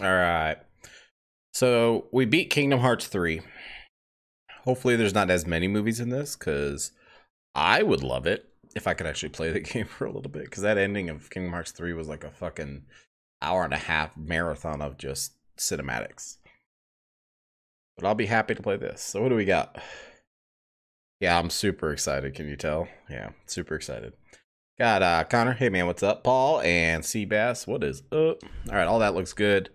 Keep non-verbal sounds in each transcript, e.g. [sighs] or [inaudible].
All right. So we beat Kingdom Hearts 3. Hopefully, there's not as many movies in this because I would love it if I could actually play the [laughs] game for a little bit. Because that ending of Kingdom Hearts 3 was like a fucking hour and a half marathon of just cinematics. But I'll be happy to play this. So, what do we got? Yeah, I'm super excited. Can you tell? Yeah, super excited. Got uh Connor. Hey man, what's up? Paul and Seabass. What is up? All right, all that looks good.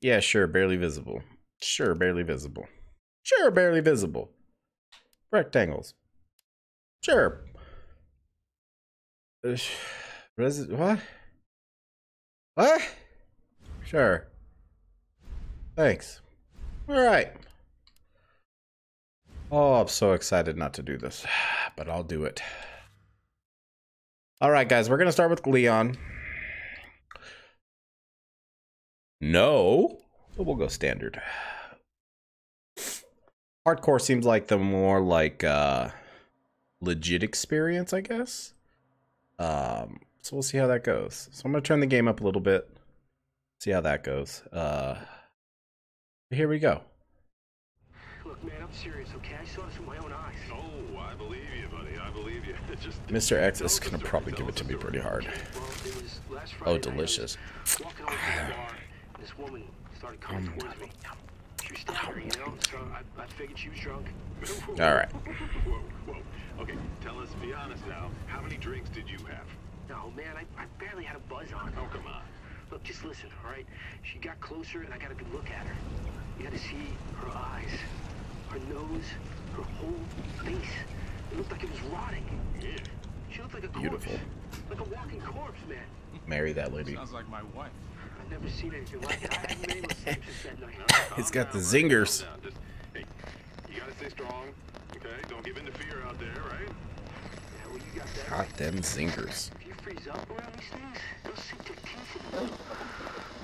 Yeah, sure, barely visible. Sure, barely visible. Sure, barely visible. Rectangles. Sure. What? What? Sure. Thanks. All right. Oh, I'm so excited not to do this, but I'll do it. All right, guys, we're going to start with Leon. No, but we'll go standard. Hardcore seems like the more like uh legit experience, I guess. Um, so we'll see how that goes. So I'm going to turn the game up a little bit. See how that goes. Uh here we go. Look, man, I'm serious, okay? I saw this with my own eyes. Oh, I believe you, buddy. I believe you. Just Mr. X is gonna probably give it to me pretty hard. Well, it was last Friday Oh, night, I was delicious. Walking over to the bar, and this woman started coming Um, towards me. She was standing there, you know, so I, I figured she was drunk. All right. Whoa, whoa. Okay, tell us, be honest now. How many drinks did you have? No, man, I, I barely had a buzz on. Oh, come on. Look, just listen, all right? She got closer, and I got a good look at her. You had to see her eyes, her nose, her whole face. It looked like it was rotting. Yeah. She looked like a Beautiful. corpse. Like a walking corpse, man. Marry that lady. Sounds like my wife. I've never seen anything like it. I haven't been able to since that night. He's Calm got the zingers. calm down. Just, hey, you gotta stay strong, okay? Don't give in to fear out there, right? Yeah, well, you got that. Got them zingers. If you freeze up around these things, they'll sink their teeth in you.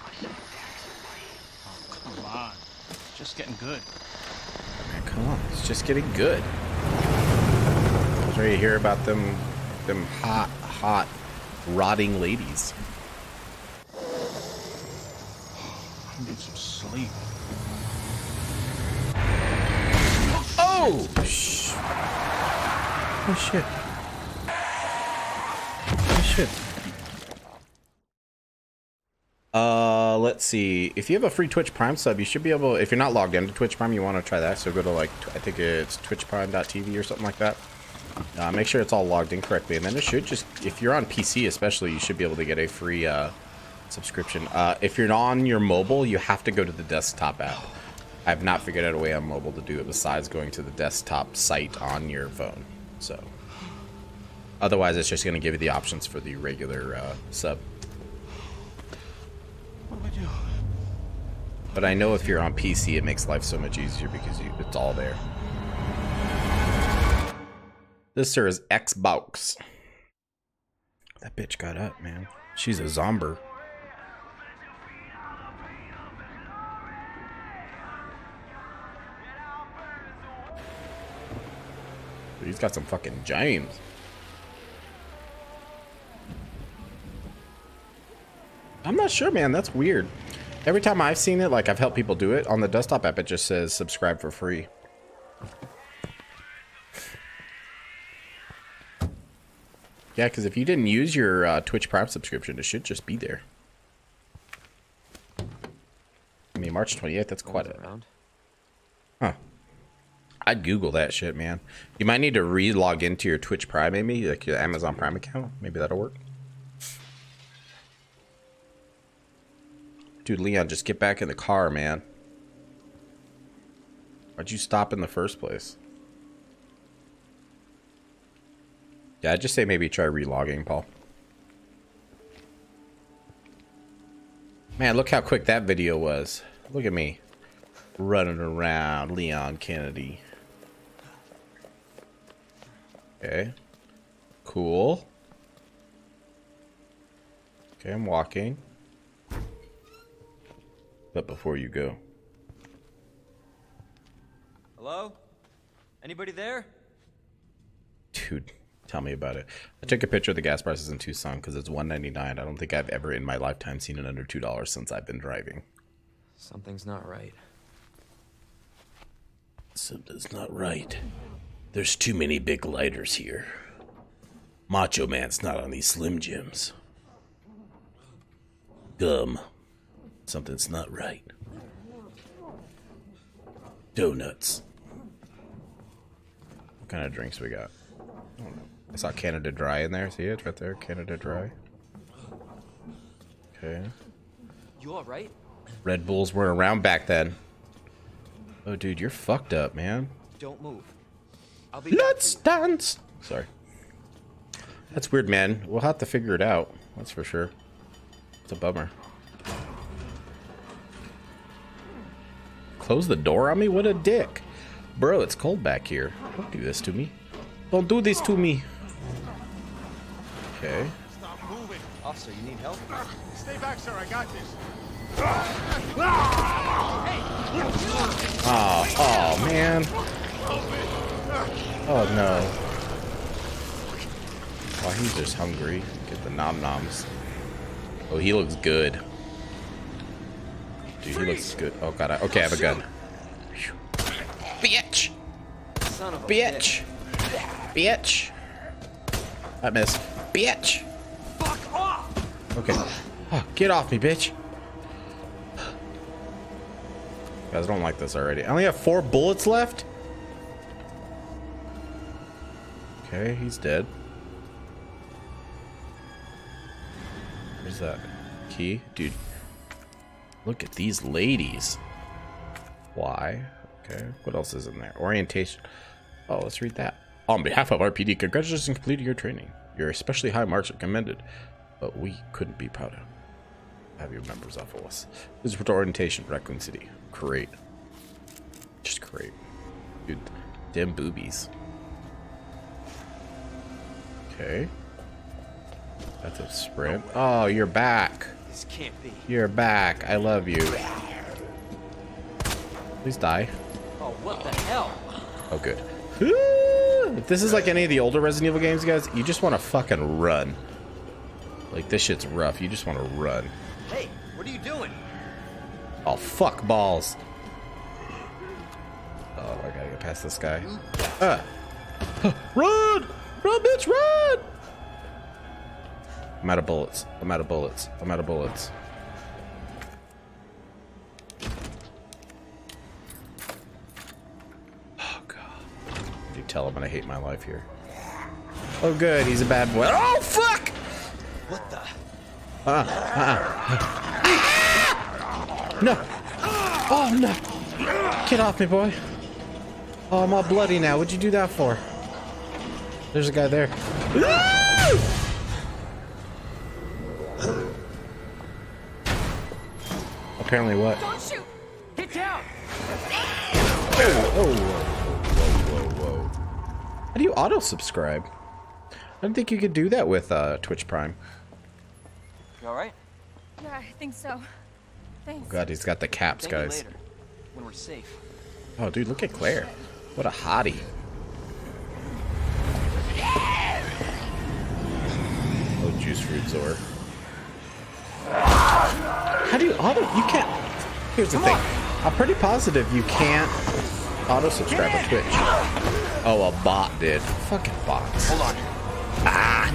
I should attack somebody. Oh, come on. It's just getting good. Come on, it's just getting good. I was ready to hear about them, them hot, hot, rotting ladies. I need some sleep. Oh, sh- oh shit. Oh shit. Uh, let's see. If you have a free Twitch Prime sub, you should be able. If you're not logged into Twitch Prime, you want to try that. So go to like, I think it's twitchprime.tv or something like that. Uh, make sure it's all logged in correctly, and then it should just. If you're on PC, especially, you should be able to get a free uh, subscription. Uh, if you're on your mobile, you have to go to the desktop app. I have not figured out a way on mobile to do it besides going to the desktop site on your phone. So, otherwise, it's just going to give you the options for the regular uh, sub. But I know if you're on PC, it makes life so much easier because you, it's all there. This sir is Xbox. That bitch got up, man. She's a zomber. He's got some fucking James. I'm not sure, man. That's weird. Every time I've seen it, like I've helped people do it on the desktop app, it just says subscribe for free. Yeah, because if you didn't use your uh, Twitch Prime subscription, it should just be there. I mean, March 28th, that's quite a... around. Huh. I'd Google that shit, man. You might need to re-log into your Twitch Prime, maybe, like your Amazon Prime account. Maybe that'll work. Dude, Leon, just get back in the car, man. Why'd you stop in the first place? Yeah, I'd just say maybe try relogging, Paul. Man, look how quick that video was. Look at me. Running around, Leon Kennedy. Okay. Cool. Okay, I'm walking. But before you go. Hello? Anybody there? Dude, tell me about it. I took a picture of the gas prices in Tucson because it's 1.99. I don't think I've ever in my lifetime seen it under two dollars since I've been driving. Something's not right. Something's not right. There's too many big lighters here. Macho Man's not on these Slim Jims. Gum. Something's not right. Donuts. What kind of drinks we got? I don't know. I saw Canada Dry in there. See it right there? Canada Dry. Okay. You alright? Red Bulls weren't around back then. Oh, dude, you're fucked up, man. Don't move. I'll be Let's dance. Sorry. That's weird, man. We'll have to figure it out. That's for sure. It's a bummer. Close the door on me? What a dick. Bro, it's cold back here. Don't do this to me. Don't do this to me. Okay. Stop moving. Officer, you need help? Stay back, sir. I got this. Oh, oh, man. Oh, no. Oh, he's just hungry. Get the nom noms. Oh, he looks good. Dude, he looks good. Oh, God. I, okay, I have a gun. Phew. Bitch! Son of a Bitch! Bitch! I missed. Bitch! Fuck off! Okay. Oh, get off me, bitch. Guys, I don't like this already. I only have four bullets left? Okay, he's dead. Where's that key? Dude, look at these ladies. Why? Okay, what else is in there? Orientation. Oh, let's read that. On behalf of RPD, congratulations on completing your training. Your especially high marks are commended, but we couldn't be prouder. Have your members off of us. This is for orientation, Raccoon City. Great. Just great. Dude, damn boobies. Okay. That's a sprint. Oh, you're back. This can't be. You're back. I love you. Please die. Oh, what the hell? Oh, good. [laughs] If this is like any of the older Resident Evil games, guys, you just want to fucking run. Like, this shit's rough. You just want to run. Hey, what are you doing? Oh, fuck balls. Oh, I gotta get past this guy. Ah. [gasps] Run! Run, bitch, run! I'm out of bullets. I'm out of bullets. I'm out of bullets. Oh, God. You tell him and I hate my life here. Oh, good. He's a bad boy. Oh, fuck! What the? Ah! No. Oh, no. Get off me, boy. Oh, I'm all bloody now. What'd you do that for? There's a guy there. Apparently what? Don't shoot! Get down! Oh, whoa, do auto subscribe? I don't think you could do that with uh, Twitch Prime. You alright? Yeah, I think so. Thanks. God, he's got the caps, Thank guys. later. When we're safe. Oh, dude, look at Claire. What a hottie. Oh, juice fruit Zor. How do you auto? You can't. Here's the thing. I'm pretty positive you can't auto subscribe to Twitch. Oh, a bot did. Fucking bots. Hold on. Ah.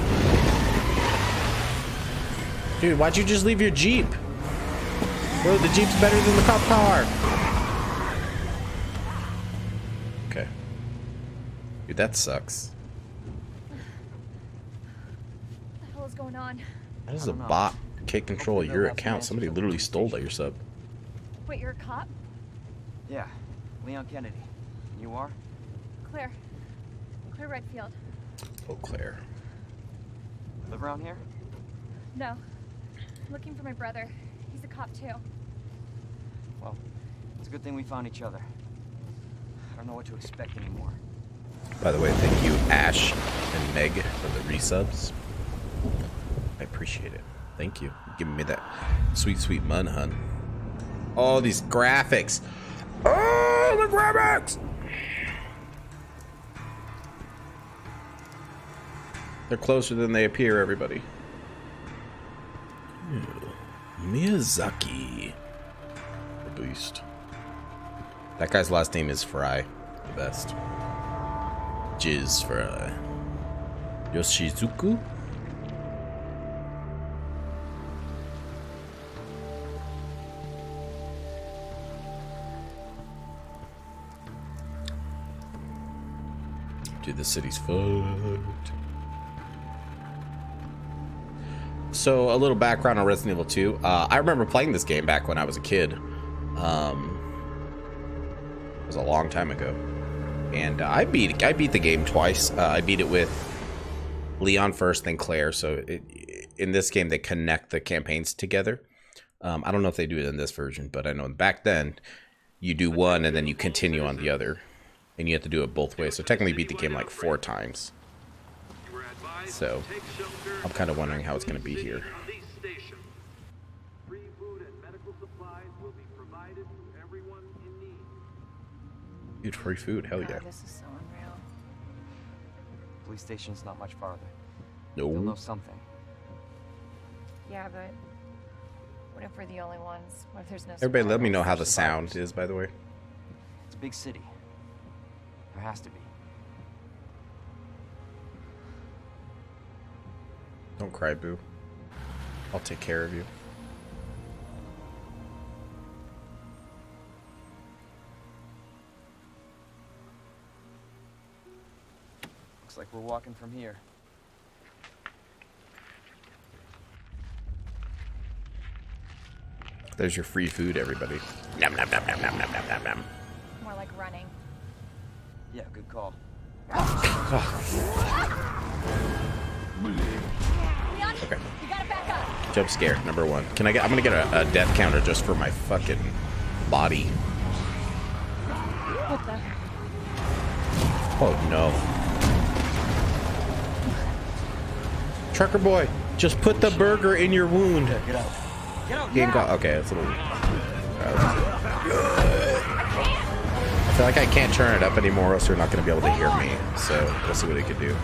Dude, why'd you just leave your Jeep? Bro, the Jeep's better than the cop car. Okay. Dude, that sucks. What the hell is going on? How does a don't know. bot take control your account? Somebody literally stole that your sub. Wait, you're a cop? Yeah. Leon Kennedy. You are? Claire. Claire Redfield. Oh, Claire. Live around here? No. I'm looking for my brother. He's a cop too. Well, it's a good thing we found each other. I don't know what to expect anymore. By the way, thank you, Ash and Meg, for the resubs. I appreciate it. Thank you. Giving me that sweet, sweet mun, hun. Oh, these graphics. Oh, the graphics! They're closer than they appear, everybody. Miyazaki. The beast. That guy's last name is Fry. The best. Jizz Fry. Yoshizuku? Dude, the city's fucked. So, a little background on Resident Evil 2. Uh, I remember playing this game back when I was a kid. Um, it was a long time ago, and uh, I beat I beat the game twice. Uh, I beat it with Leon first, then Claire. So, it, in this game, they connect the campaigns together. Um, I don't know if they do it in this version, but I know back then you do one and then you continue on the other, and you have to do it both ways. So, technically, beat the game like four times. You were advised So, to take shelter I'm kind of wondering how it's going to be here. Police. Free food and medical supplies will be provided to everyone in need. Dude, free food, hell yeah. God, this is so unreal. Police station's not much farther. You'll know something. Yeah, but what if we're the only ones? What if there's no Everybody, let me know how the sound is, by the way. It's a big city. There has to be. Don't cry, Boo. I'll take care of you. Looks like we're walking from here. There's your free food, everybody. Nom, nom, nom, nom, nom, nom, nom, nom. More like running. Yeah, good call. oh, Okay. you gotta back up. Jump scare, number one. Can I get? I'm gonna get a, a death counter just for my fucking body. What the? Oh no. Trucker boy, just put the burger in your wound. Get out. Get out. Game got okay. It's a little. I feel like I can't turn it up anymore, else they're not gonna be able to hear me. So we'll see what it can do.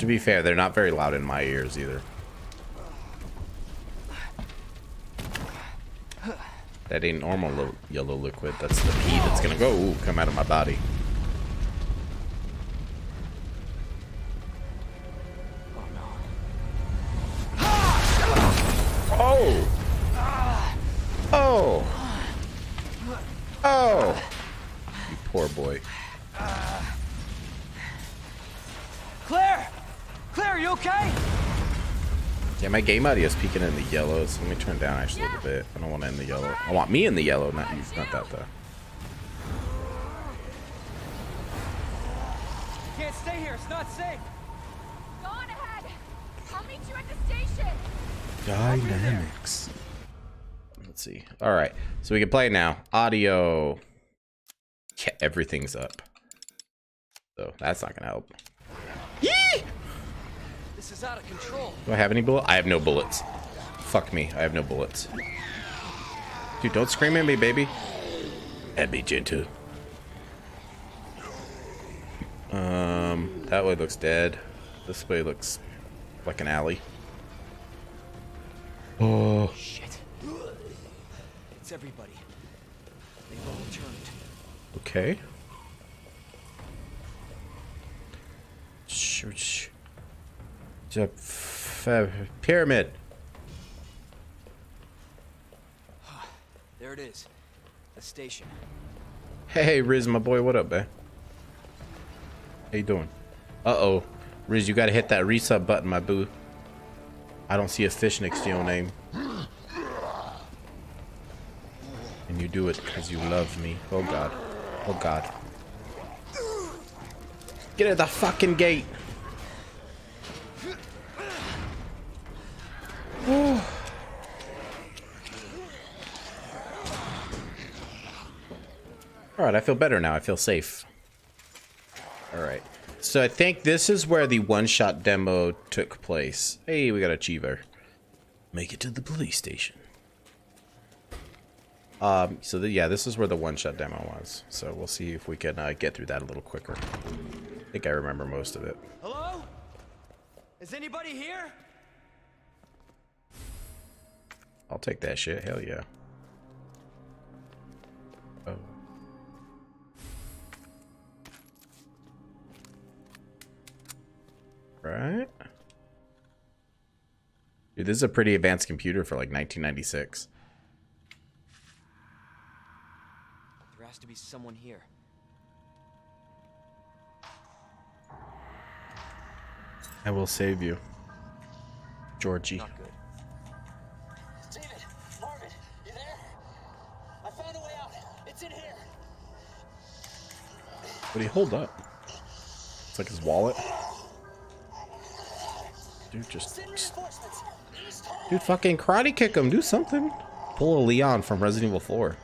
To be fair, they're not very loud in my ears either. That ain't normal lo- yellow liquid. That's the pee that's gonna go ooh, come out of my body. Game audio is peeking in the yellow, so let me turn down actually a little bit. I don't want it in the yellow. I want me in the yellow, not you, not that though. Can't stay here. It's not safe. Go on ahead. I'll meet you at the station. Dynamics. Let's see. All right, so we can play now. Audio. Yeah, everything's up. So that's not gonna help. Yee! This is out of control. Do I have any bullet? I have no bullets. Fuck me. I have no bullets. Dude, don't scream at me, baby. And be gentle. Um, that way looks dead. This way looks like an alley. Oh, Shit. It's everybody. They've all returned. okay. Shoot. sh- The f- pyramid. There it is. The station. Hey, Riz, my boy, what up, man? How you doing? Uh-oh. Riz, you gotta hit that resub button, my boo. I don't see a fish next to your name. And you do it because you love me. Oh, God. Oh, God. Get at the fucking gate. All right, I feel better now. I feel safe. All right. So I think this is where the one-shot demo took place. Hey, we got a Achiever. Make it to the police station. Um, so the, yeah, this is where the one-shot demo was. So we'll see if we can uh, get through that a little quicker. I think I remember most of it. Hello? Is anybody here? I'll take that shit. Hell yeah. Right. Dude, this is a pretty advanced computer for like 1996. There has to be someone here. I will save you. Georgie. Not good. David, Marvin, you there? I found a way out. It's in here. What do you hold up? It's like his wallet. Dude, just, dude, fucking karate kick him. Do something. Pull a Leon from Resident Evil 4.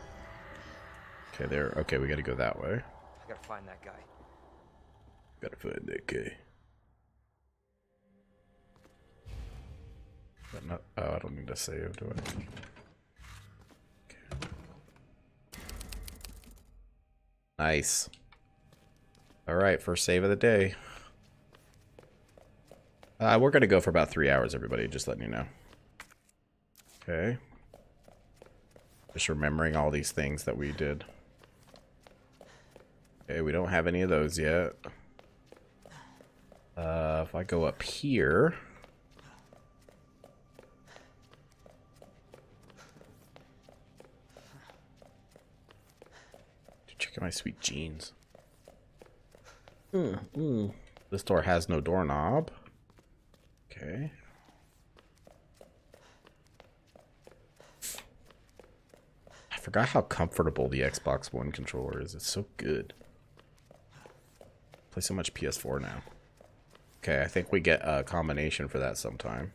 Okay, there. Okay, we gotta go that way. I gotta find that guy. Gotta find that guy. But not, oh, I don't need to save, do I? Okay. Nice. Alright, first save of the day. Uh, we're gonna go for about three hours, everybody, just letting you know. Okay. Just remembering all these things that we did. Okay, we don't have any of those yet. Uh, if I go up here... Check out my sweet jeans. Mm, mm. This door has no doorknob. Okay. I forgot how comfortable the Xbox One controller is. It's so good. Play so much PS4 now. Okay, I think we get a combination for that sometime.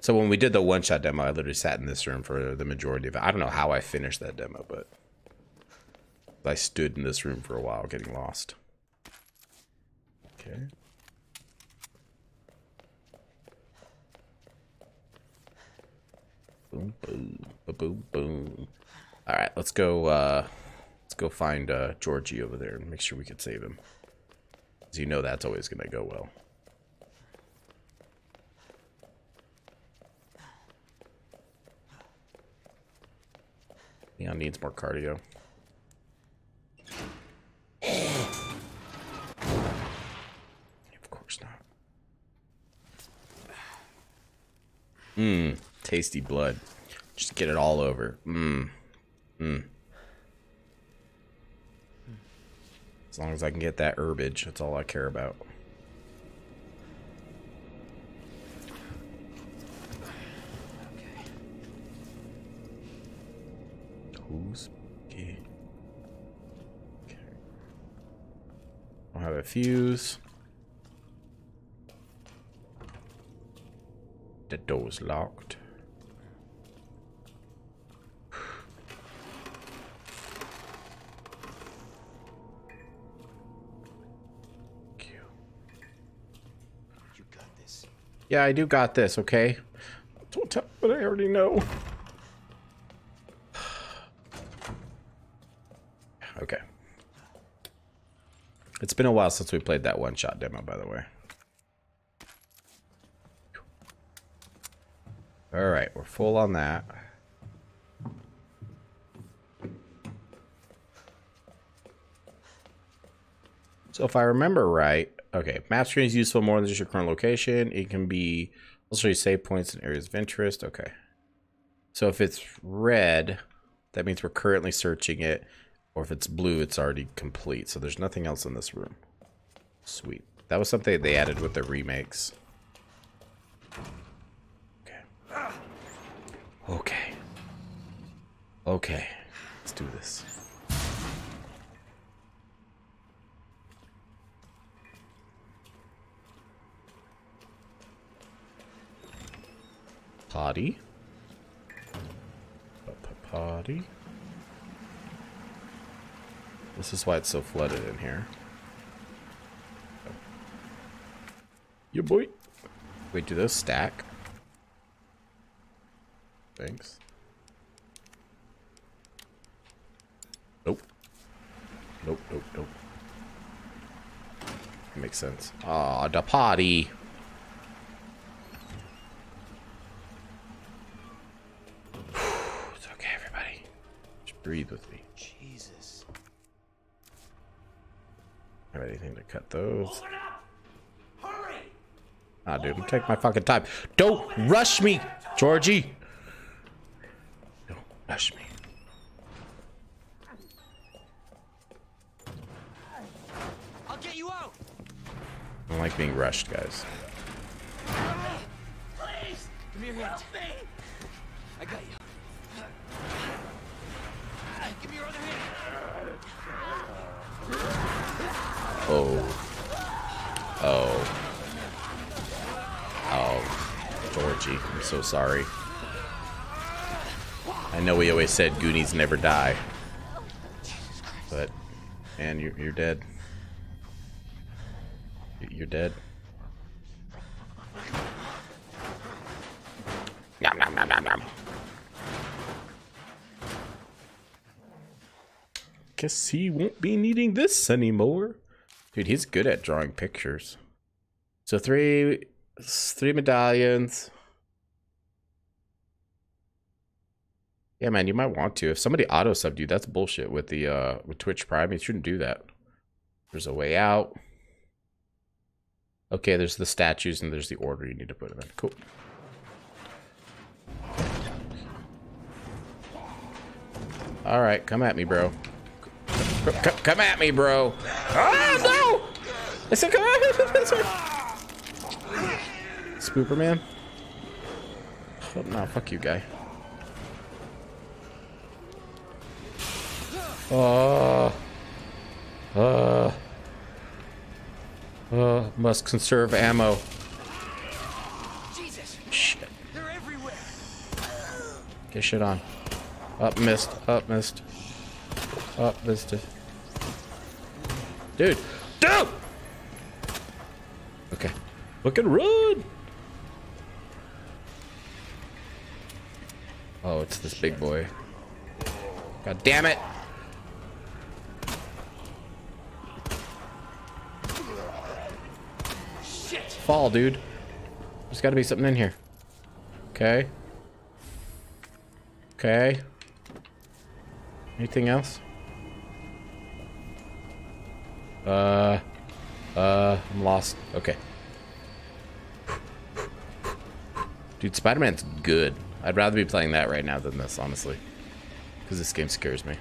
So when we did the one-shot demo, I literally sat in this room for the majority of it. I don't know how I finished that demo, but I stood in this room for a while getting lost. Okay. Boom, boom, boom, boom. All right, let's go. Uh, let's go find uh, Georgie over there and make sure we can save him. As you know, that's always gonna go well. Leon needs more cardio. Of course not. Mmm, tasty blood. Just get it all over. Mmm. Mmm. As long as I can get that herbage, that's all I care about. Okay. Who's? Okay. I'll have a fuse. The door's locked. Yeah, I do got this, okay? Don't tell but I already know. [sighs] okay. It's been a while since we played that one-shot demo, by the way. Alright, we're full on that. If I remember right, okay, map screen is useful more than just your current location. It can be also you save points and areas of interest. Okay. So if it's red, that means we're currently searching it. Or if it's blue, it's already complete. So there's nothing else in this room. Sweet. That was something they added with the remakes. Okay. Okay. Okay. Let's do this. Potty. Potty. This is why it's so flooded in here. Yeah, boy. Wait, do those stack? Thanks. Nope, nope, nope. Nope. Makes sense. Ah, the party. it's okay, everybody. Just breathe with me. Jesus. Have anything to cut those? Open up! Hurry! Ah, dude, I'm taking my fucking time. Don't rush me, Georgie. Don't rush me. I'll get you out. I don't like being rushed, guys. Please! Give me your hand. Help me! I got you. Georgie, I'm so sorry. I know we always said Goonies never die. But, man, you're, you're dead. You- You're dead. Nom, nom, nom, nom, nom. Guess he won't be needing this anymore. Dude, he's good at drawing pictures. So three, three medallions. Yeah, man, you might want to. If somebody auto subbed you, that's bullshit with the uh with Twitch Prime. You shouldn't do that. There's a way out. Okay, there's the statues and there's the order you need to put them in. Cool. All right, come at me, bro. Come at me, bro. Ah, no! I said, come on. This way. [laughs] Spooper man. Oh, no, fuck you, guy. Uh, uh, uh, must conserve ammo. Jesus. Shit. They're everywhere. Get shit on. Up, missed. Up, missed. Up, missed it. Dude! Dude! Okay. Look and run! Oh, it's this big boy. God damn it! Fall, dude. There's gotta be something in here. Okay. Okay. Anything else? Uh, uh, I'm lost. Okay. Dude, Spider-Man's good. I'd rather be playing that right now than this, honestly. Because this game scares me.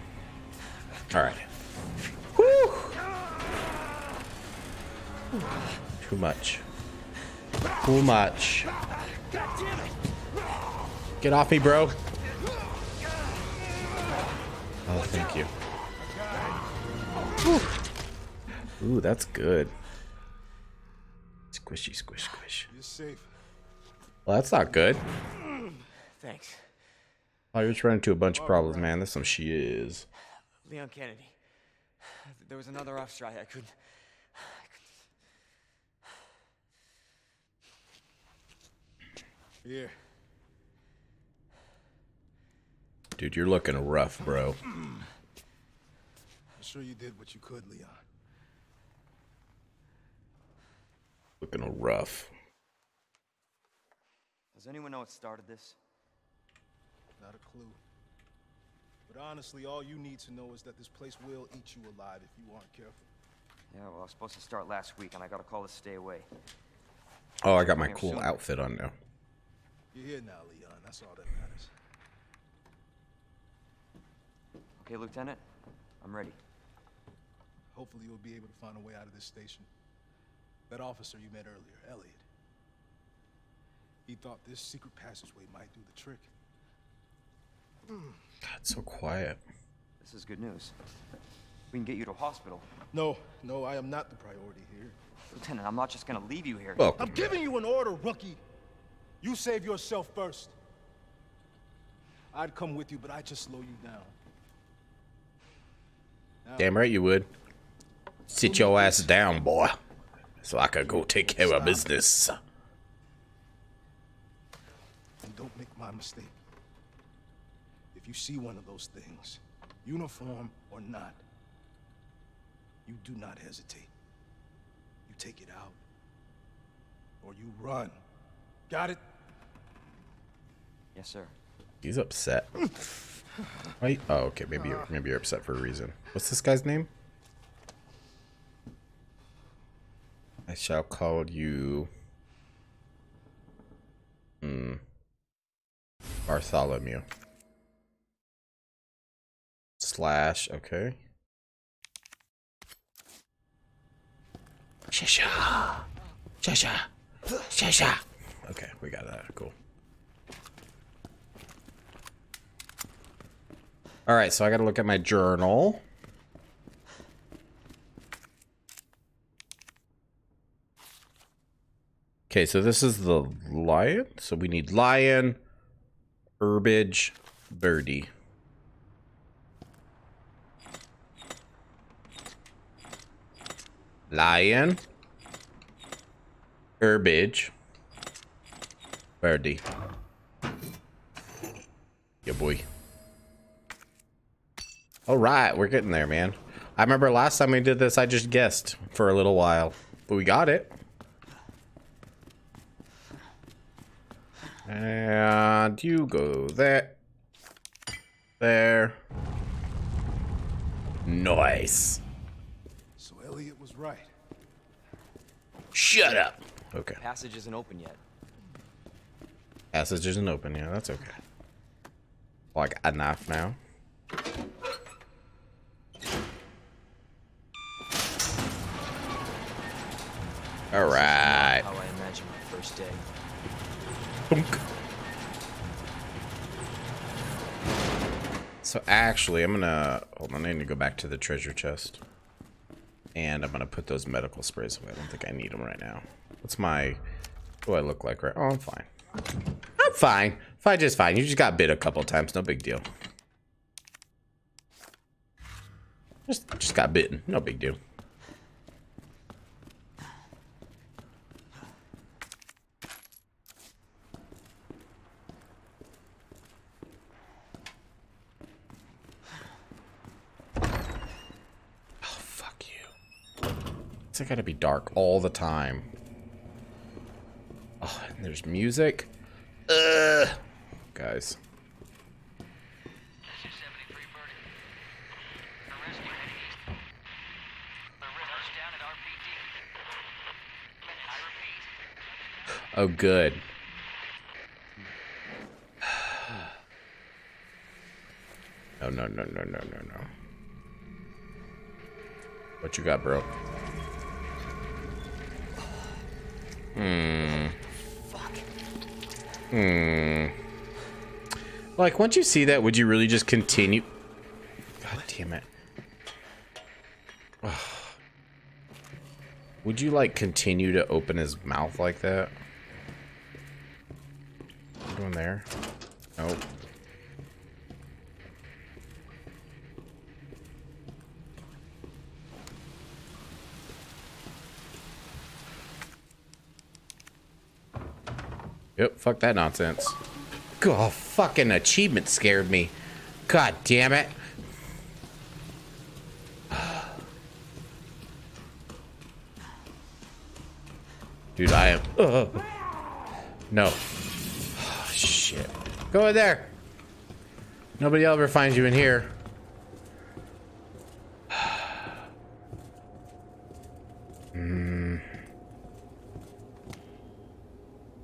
Alright. Too much. Too much. Get off me, bro. Oh, thank you. Whew. Ooh, that's good. Squishy, squish, squish. You're safe. Well, that's not good. Thanks. Oh, you're just running into a bunch of problems, man. That's some she is. Leon Kennedy. There was another off strike. I couldn't. Here. Dude, you're looking rough, bro. I'm sure you did what you could, Leon. Looking rough. Does anyone know what started this? Not a clue. But honestly, all you need to know is that this place will eat you alive if you aren't careful. Yeah, well, I was supposed to start last week, and I got a call to stay away. Oh, I got my cool outfit on now. You're here now, Leon. That's all that matters. Okay, Lieutenant? I'm ready. Hopefully, you'll be able to find a way out of this station. That officer you met earlier, Elliot. He thought this secret passageway might do the trick. Hmm, God, so quiet. This is good news. We can get you to a hospital. No, no, I am not the priority here. Lieutenant, I'm not just gonna leave you here. Well, I'm giving you an order, rookie. You save yourself first. I'd come with you, but I'd just slow you down. Now, damn right you would. Sit your ass down, boy. So I could go take care of business. and don't make my mistake. If you see one of those things, uniform or not, You do not hesitate. You take it out, or you run. Got it? Yes, sir. He's upset. Wait. Oh, okay. Maybe you're, maybe you're upset for a reason. What's this guy's name? I shall call you. Hmm. Bartholomew. Slash. Okay. Shisha. Shisha. Shisha. Okay, we got that. Cool. All right, so I got to look at my journal. Okay, so this is the lion. So we need lion, herbage, birdie. Lion, herbage, birdie. Yeah, boy. All right, we're getting there, man. I remember last time we did this, I just guessed for a little while, but we got it. And you go there. There. Nice. So Elliot was right. Shut up. Okay. Passage isn't open yet. Passage isn't open. Yeah, that's okay. Like a knife now. All right. How I imagine my first day. So actually, I'm gonna hold on. I need to go back to the treasure chest, and I'm gonna put those medical sprays away. I don't think I need them right now. What's my? What do I look like right? Oh, I'm fine. I'm fine. Fine, just fine. You just got bit a couple times. No big deal. Just, just got bitten. No big deal. Oh, fuck you. It's gotta be dark all the time. Oh, and there's music. Ugh. Guys. This is 73 Birdie. The rescue heading east. The river's down at RPD. I repeat. Oh, good. [sighs] No, no, no, no, no, no, no. What you got, bro? Hmm. Hmm. Like, once you see that, would you really just continue? God damn it. Would you, like, continue to open his mouth like that? Doing there? Nope. Yep, fuck that nonsense. God, fucking achievement scared me. God damn it. [sighs] Dude, I am. Ugh. [sighs] No. Oh, [sighs] shit. Go in there. Nobody ever finds you in here.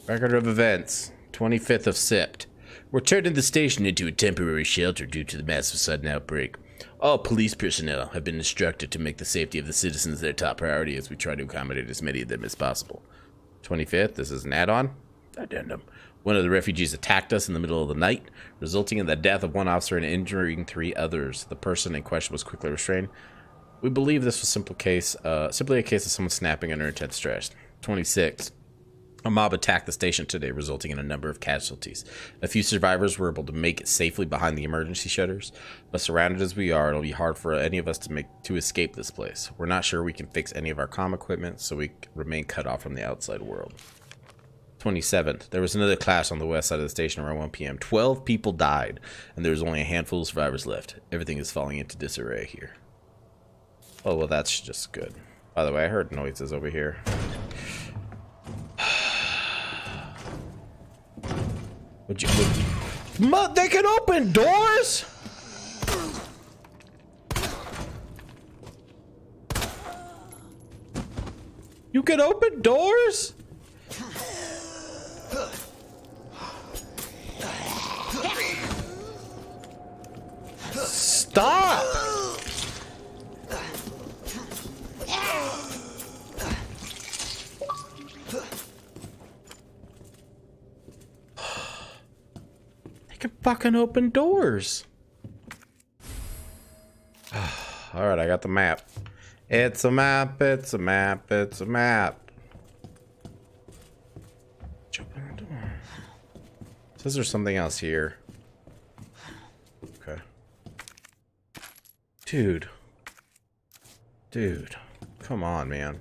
Record of events. 25th of Sept. We're turning the station into a temporary shelter due to the massive sudden outbreak. All police personnel have been instructed to make the safety of the citizens their top priority as we try to accommodate as many of them as possible. 25th, this is an add-on. Addendum. One of the refugees attacked us in the middle of the night, resulting in the death of one officer and injuring three others. The person in question was quickly restrained. We believe this was simple case, uh, simply a case of someone snapping under intense stress. 26. A mob attacked the station today, resulting in a number of casualties. A few survivors were able to make it safely behind the emergency shutters, but surrounded as we are, it'll be hard for any of us to make to escape this place. We're not sure we can fix any of our comm equipment, so we remain cut off from the outside world. 27th, there was another clash on the west side of the station around 1 p.m. 12 people died, and there was only a handful of survivors left. Everything is falling into disarray here. Oh, well, that's just good. By the way, I heard noises over here. Would you... Would. They can open doors? You can open doors? Stop! Can fucking open doors. [sighs] Alright, I got the map. It's a map, it's a map, it's a map. Open the door. Says there's something else here. Okay. Dude. Dude. Come on, man.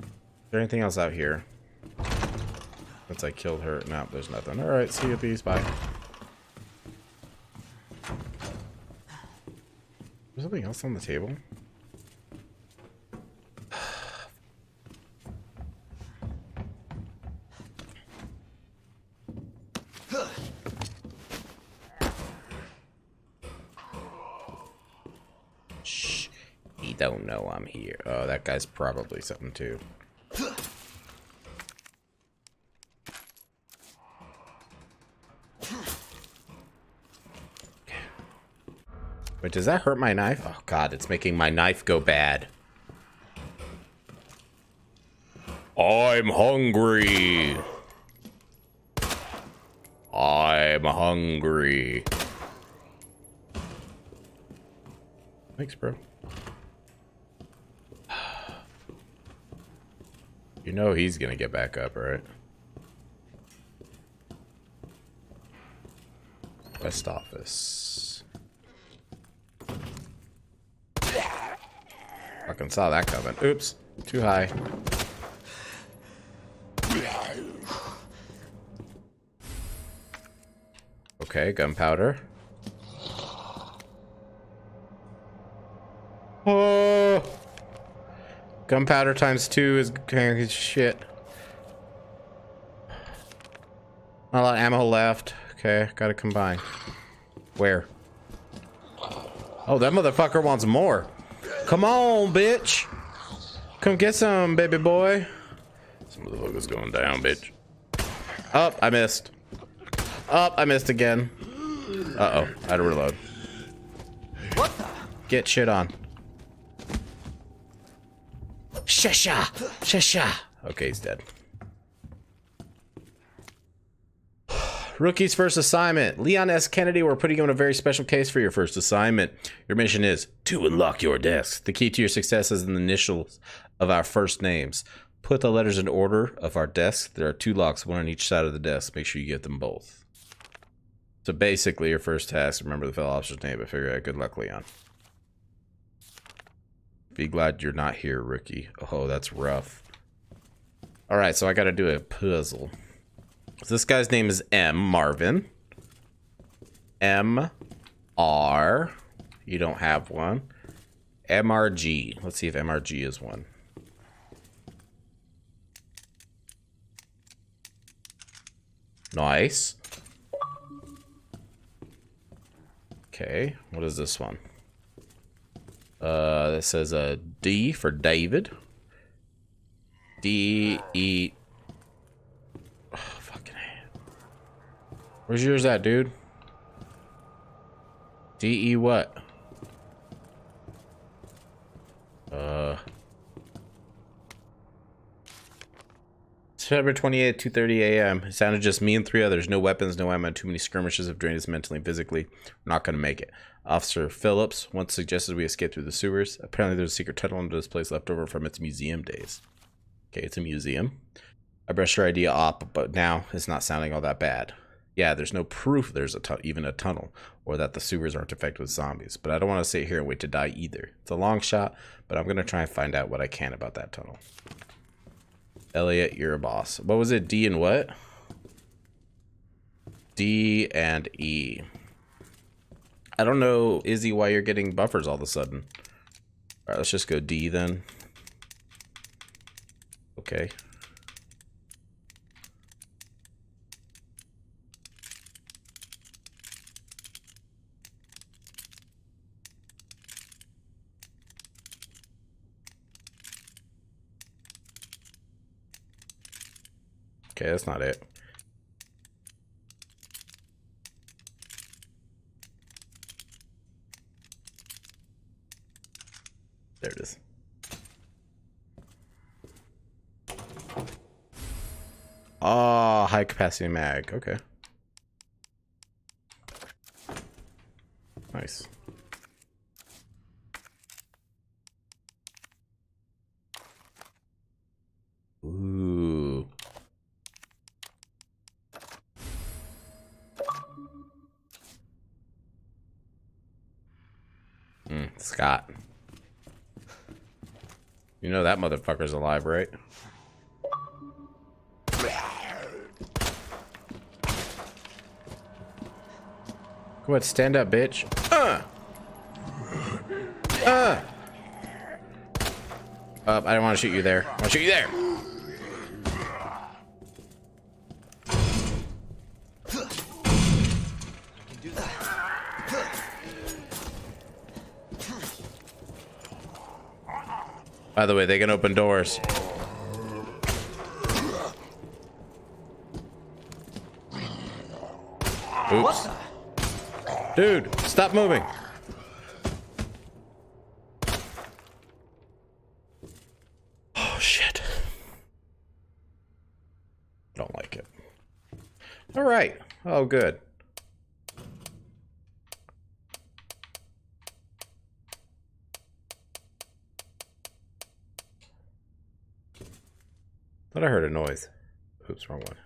Is there anything else out here? Since I killed her. No, there's nothing. Alright, see you, peace. Bye. There's something else on the table? [sighs] Shh. He don't know I'm here. Oh, that guy's probably something too. Wait, does that hurt my knife? Oh god, it's making my knife go bad. I'm hungry. I'm hungry. Thanks, bro. [sighs] You know he's gonna get back up, right? West office. Fucking saw that coming. Oops. Too high. Okay, gunpowder. Oh! Gunpowder times two is shit. Not a lot of ammo left. Okay, gotta combine. Where? Oh, that motherfucker wants more. Come on, bitch. Come get some, baby boy. Some of the motherfucker's going down, bitch. Up, I missed. Up, I missed again. Uh-oh, I had to reload. What the? Get shit on. Shasha! Shasha! Okay, he's dead. Rookie's first assignment. Leon S. Kennedy, we're putting you on a very special case for your first assignment. Your mission is to unlock your desk. The key to your success is in the initials of our first names. Put the letters in order of our desk. There are two locks, one on each side of the desk. Make sure you get them both. So basically, your first task, remember the fellow officer's name, but figure out good luck, Leon. Be glad you're not here, rookie. Oh, that's rough. All right, so I got to do a puzzle. So this guy's name is M. Marvin. M. R. You don't have one. MRG. Let's see if MRG is one. Nice. Okay, what is this one? Uh, this says a D for David. D E. Oh, fucking A. Where's yours at, dude? D E what? Uh. September 28th, 2.30 a.m. It sounded just me and three others. No weapons, no ammo, too many skirmishes have drained us mentally and physically. We're not going to make it. Officer Phillips once suggested we escape through the sewers. Apparently there's a secret tunnel into this place left over from its museum days. Okay, it's a museum. I brushed your idea up, but now it's not sounding all that bad. Yeah, there's no proof there's a tu- even a tunnel, or that the sewers aren't infected with zombies. But I don't want to sit here and wait to die either. It's a long shot, but I'm going to try and find out what I can about that tunnel. Elliot, you're a boss. What was it? D and what? D and E. I don't know, Izzy, why you're getting buffers all of a sudden. Alright, let's just go D then. Okay. Okay, that's not it. There it is. Ah, high capacity mag. Okay. Nice. Ooh. Mm, Scott. You know that motherfucker's alive, right? Go ahead, stand up, bitch. Uh! Uh! Uh, I don't want to shoot you there. I want to shoot you there. By the way, they can open doors. Oops. Dude, stop moving. Oh, shit. Don't like it. All right. Oh, good. Thought I heard a noise. Oops, wrong one.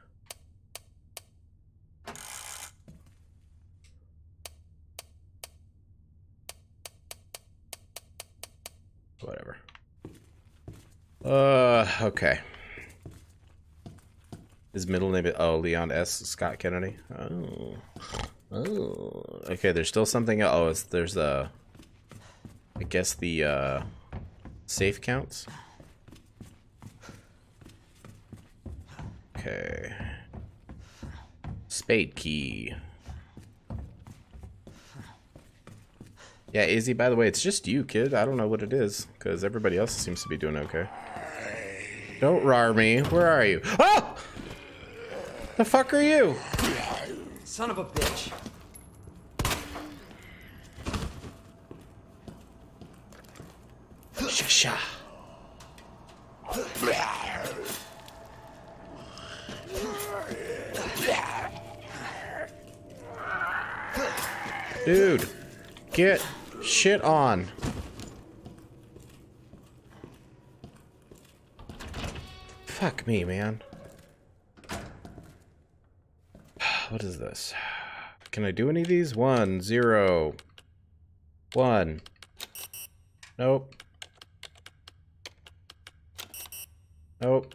Whatever. Uh, okay. His middle name is oh Leon S. Scott Kennedy. Oh, oh. Okay, there's still something. Oh, it's, there's a. I guess the uh, safe counts. Spade key. Yeah, Izzy, by the way, it's just you, kid. I don't know what it is, because everybody else seems to be doing okay. Don't rar me. Where are you? Oh! The fuck are you? Son of a bitch. Shasha. Dude, get shit on. Fuck me, man. [sighs] What is this? Can I do any of these? One, zero, one. Nope. Nope.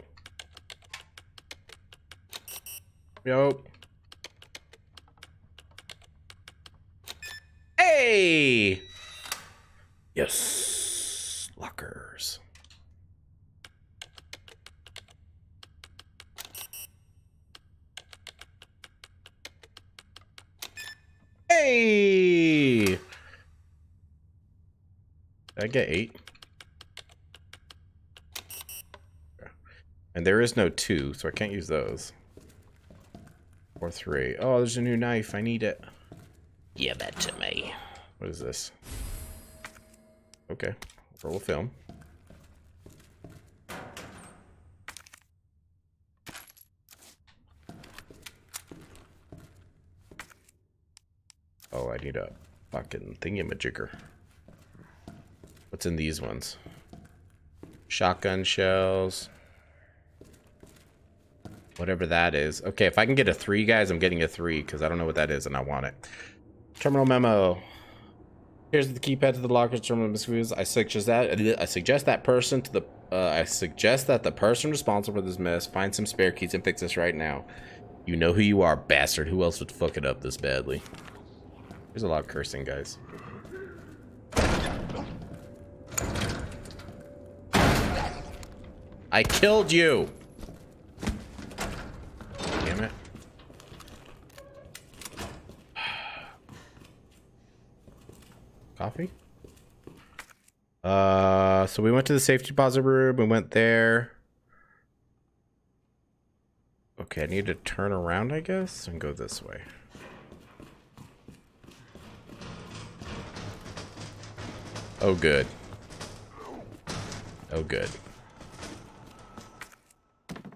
Nope. Hey! Yes. Lockers. Hey! Did I get eight? And there is no two, so I can't use those. Or three. Oh, there's a new knife. I need it. Give it to me. What is this? Okay. Roll a film. Oh, I need a fucking thingamajigger. What's in these ones? Shotgun shells. Whatever that is. Okay, if I can get a three, guys, I'm getting a three because I don't know what that is and I want it. Terminal memo. Here's the keypad to the locker terminal miscues. I suggest that I suggest that person to the uh, I suggest that the person responsible for this mess find some spare keys and fix this right now. You know who you are, bastard. Who else would fuck it up this badly? There's a lot of cursing, guys. I killed you. Damn it. [sighs] Coffee? Uh, so we went to the safety deposit room. We went there. Okay, I need to turn around, I guess, and go this way. Oh, good. Oh, good.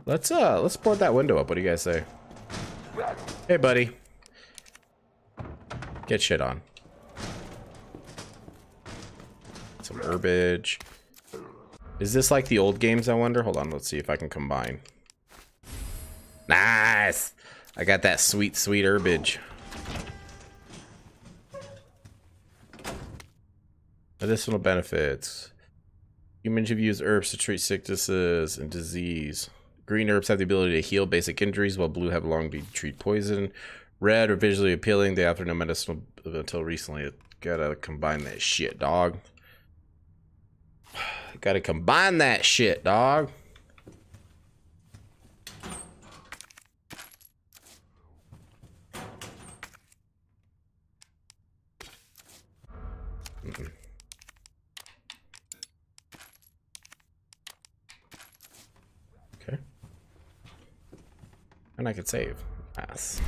Let's uh, let's board that window up. What do you guys say? Hey, buddy. Get shit on. Some herbage. Is this like the old games, I wonder? Hold on, let's see if I can combine. Nice! I got that sweet, sweet herbage. Medicinal benefits. Humans have used herbs to treat sicknesses and disease. Green herbs have the ability to heal basic injuries, while blue have long to treat poison. Red are visually appealing. They offer no medicinal until recently. Gotta combine that shit, dog. [sighs] Gotta combine that shit, dog. Mm-mm. Okay. And I could save. Nice.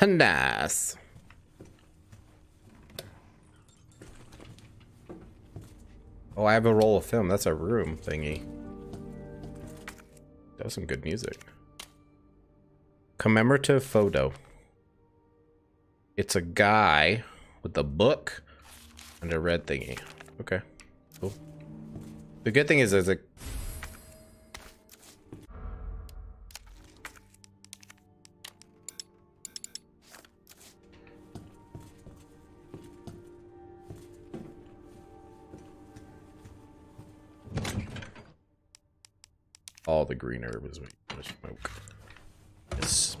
Nice. Oh, I have a roll of film. That's a room thingy. That was some good music. Commemorative photo. It's a guy with a book and a red thingy. Okay, cool. The good thing is there's a... All the green herb is smoke. Yes.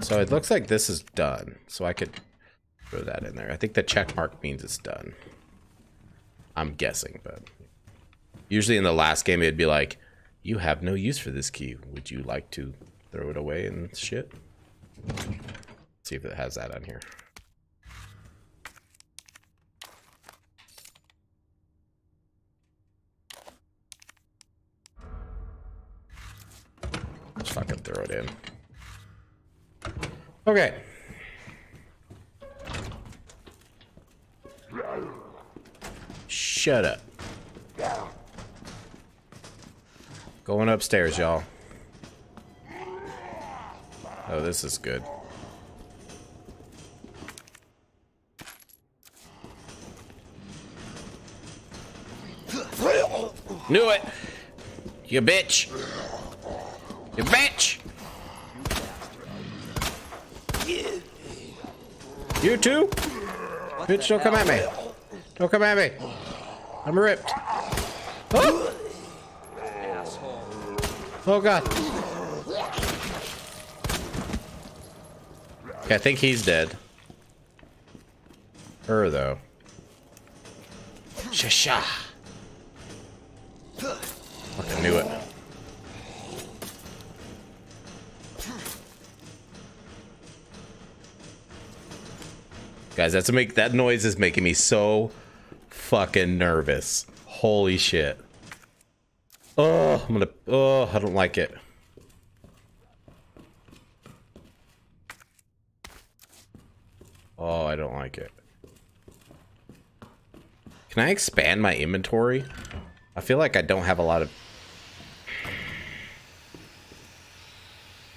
So it looks like this is done. So I could throw that in there. I think the check mark means it's done. I'm guessing, but usually in the last game it'd be like, you have no use for this key. Would you like to throw it away and shit? see if it has that on here. Just fucking throw it in. Okay. Shut up. Going upstairs, y'all. Oh, this is good. Knew it! You bitch! You bitch! You too? Bitch, don't come at me. Don't come at me. I'm ripped. Oh, oh god. Okay, I think he's dead. Her, though. Shasha. Guys, that's make that noise is making me so fucking nervous. Holy shit. Oh, I'm gonna oh, I don't like it. Oh, I don't like it. Can I expand my inventory? I feel like I don't have a lot of...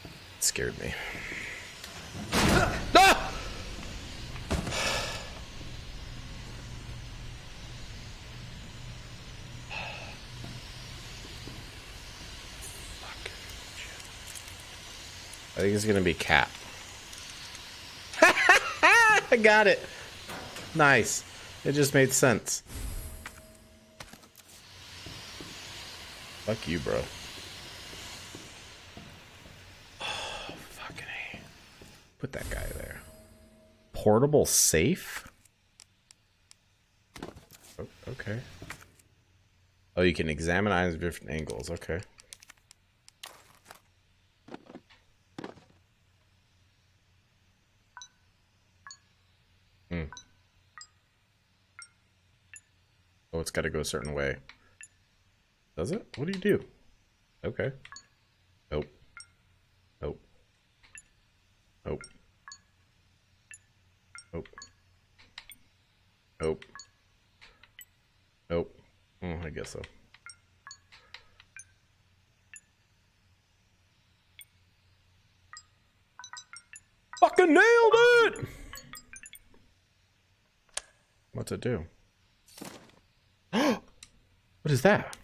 It scared me. Ah! I think it's gonna be cat. [laughs] I got it. Nice. It just made sense. Fuck you, bro. Oh, fucking A. Put that guy there. Portable safe? Oh, okay. Oh, you can examine eyes at different angles. Okay. Hmm. It's got to go a certain way. Does it? What do you do? Okay. Nope. Nope. Nope. Nope. Nope. Nope. Oh, I guess so. Fucking nailed it! What's it do? What is that?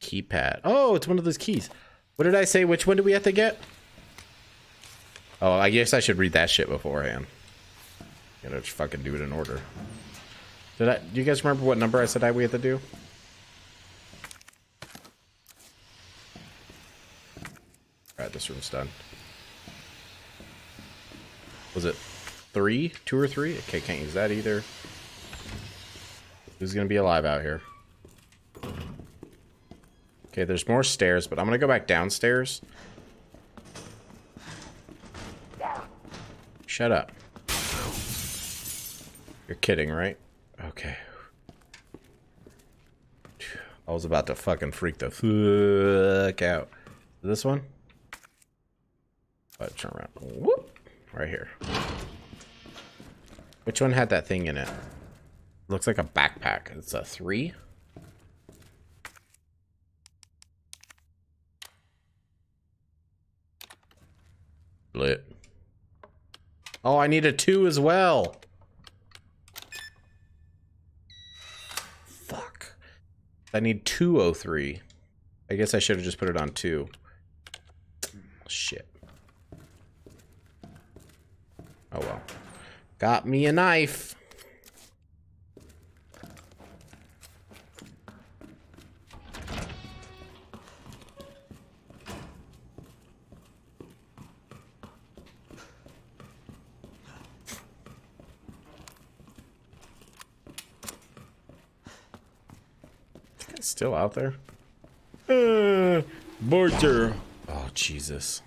Keypad. Oh, it's one of those keys. What did I say? Which one do we have to get? Oh, I guess I should read that shit beforehand. You know, just fucking do it in order. Did I? Do you guys remember what number I said I we had to do? All right, this room's done. Was it three, two or three? Okay, can't use that either. Who's gonna be alive out here? Okay, there's more stairs, but I'm gonna go back downstairs. Shut up. You're kidding, right? Okay. I was about to fucking freak the fuck out. This one? But turn around. Whoop. Right here. Which one had that thing in it? Looks like a backpack. It's a three. Lit. Oh, I need a two as well. Fuck. I need 203. I guess I should have just put it on two. Shit. Oh well. Got me a knife. It's still out there. Uh, Barter. Oh Jesus.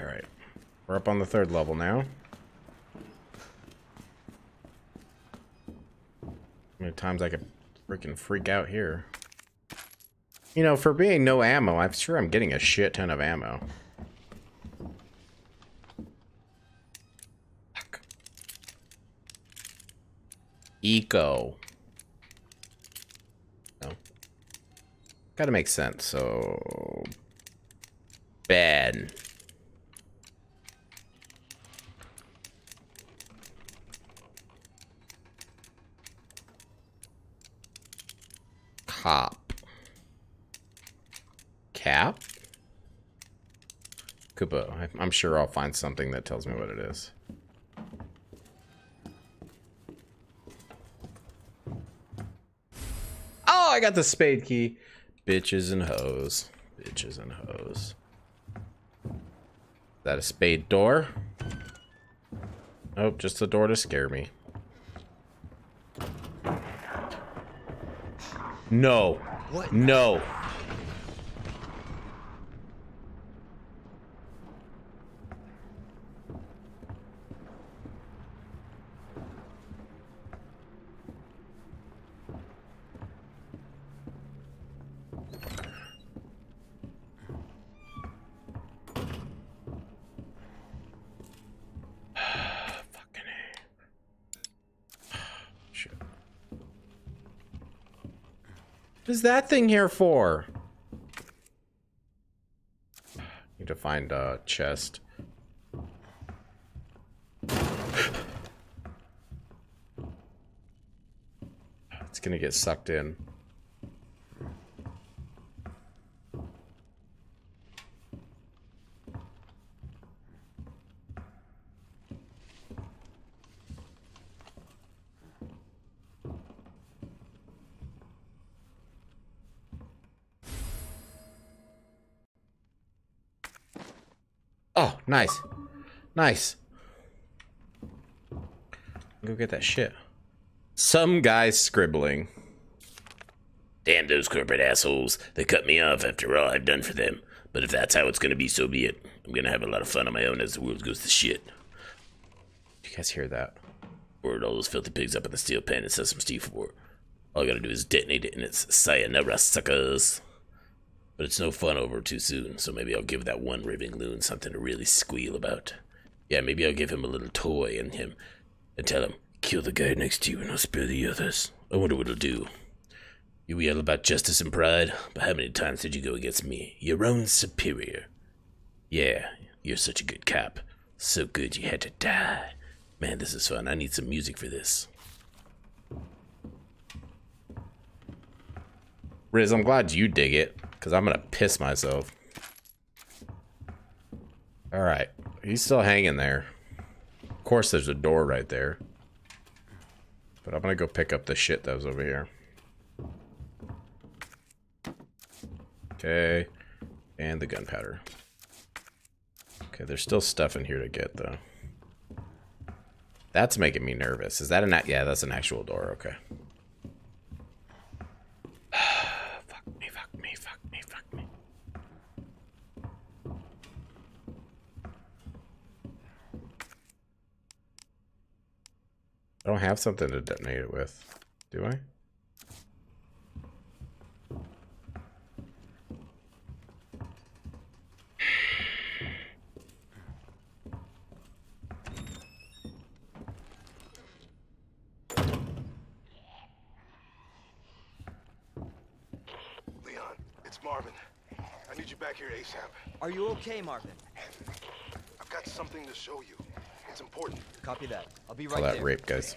All right, we're up on the third level now. How many times I could freaking freak out here? You know, for being no ammo, I'm sure I'm getting a shit ton of ammo. Eco. No. Gotta make sense, so... Bad. Cop. Cap? I- I'm sure I'll find something that tells me what it is. I got the spade key. Bitches and hoes. Bitches and hoes. Is that a spade door? Nope, just a door to scare me. No. What? No. Fucking A. Shit. What is that thing here for? Need to find a chest. It's gonna get sucked in. Oh, nice. Nice. Go get that shit. Some guy scribbling. Damn those corporate assholes. They cut me off after all I've done for them. But if that's how it's gonna be, so be it. I'm gonna have a lot of fun on my own as the world goes to shit. You guys hear that? Board all those filthy pigs up in the steel pen and set some steel for. All I gotta do is detonate it and it's sayonara suckers. But it's no fun over too soon, so maybe I'll give that one raving loon something to really squeal about. Yeah, maybe I'll give him a little toy and him and tell him, kill the guy next to you and I'll spare the others. I wonder what he'll do. You yell about justice and pride, but how many times did you go against me, your own superior? Yeah, you're such a good cop. So good you had to die. Man, this is fun. I need some music for this. Riz, I'm glad you dig it, because I'm gonna piss myself. Alright. He's still hanging there. Of course there's a door right there. But I'm gonna go pick up the shit that was over here. Okay. And the gunpowder. Okay, there's still stuff in here to get though. That's making me nervous. Is that an yeah, that's an actual door, okay. fuck me, fuck me, fuck me, fuck me. I don't have something to detonate it with, do I? Leon, it's Marvin. I need you back here ASAP. Are you okay, Marvin? I've got something to show you. It's important. Copy that. I'll be Call right that there. rape, guys.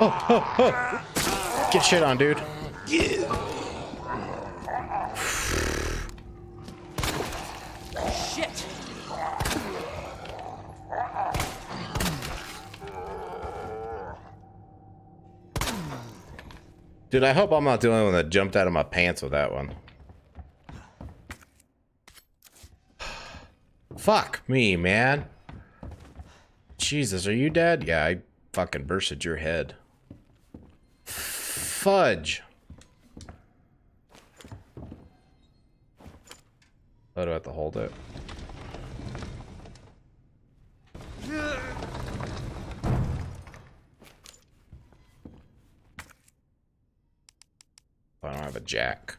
Get shit on, dude. Shit! Dude, I hope I'm not the only one that jumped out of my pants with that one. [sighs] Fuck me, man. Jesus, are you dead? Yeah, I fucking bursted your head. Fudge. Oh, do I have to hold it? I don't have a jack.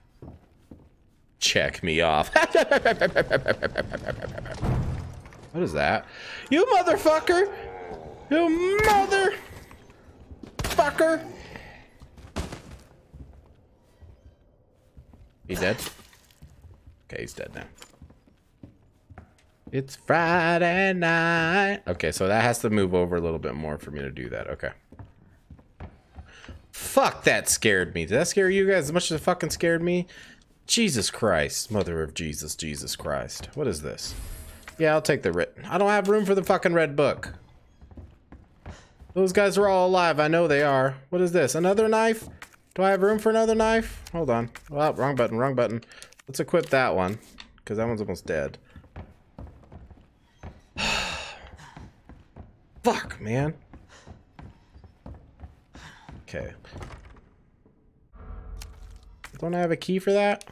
Check me off. [laughs] what is that? You motherfucker! You mother He dead? Okay, he's dead now. It's Friday night. Okay, so that has to move over a little bit more for me to do that. Okay. Fuck, that scared me. Did that scare you guys as much as it fucking scared me? Jesus Christ. Mother of Jesus, Jesus Christ. What is this? Yeah, I'll take the written. I don't have room for the fucking red book. Those guys are all alive. I know they are. What is this? Another knife? Do I have room for another knife? Hold on. Well, wrong button, wrong button. Let's equip that one. Because that one's almost dead. [sighs] Fuck, man. Okay. Don't I have a key for that?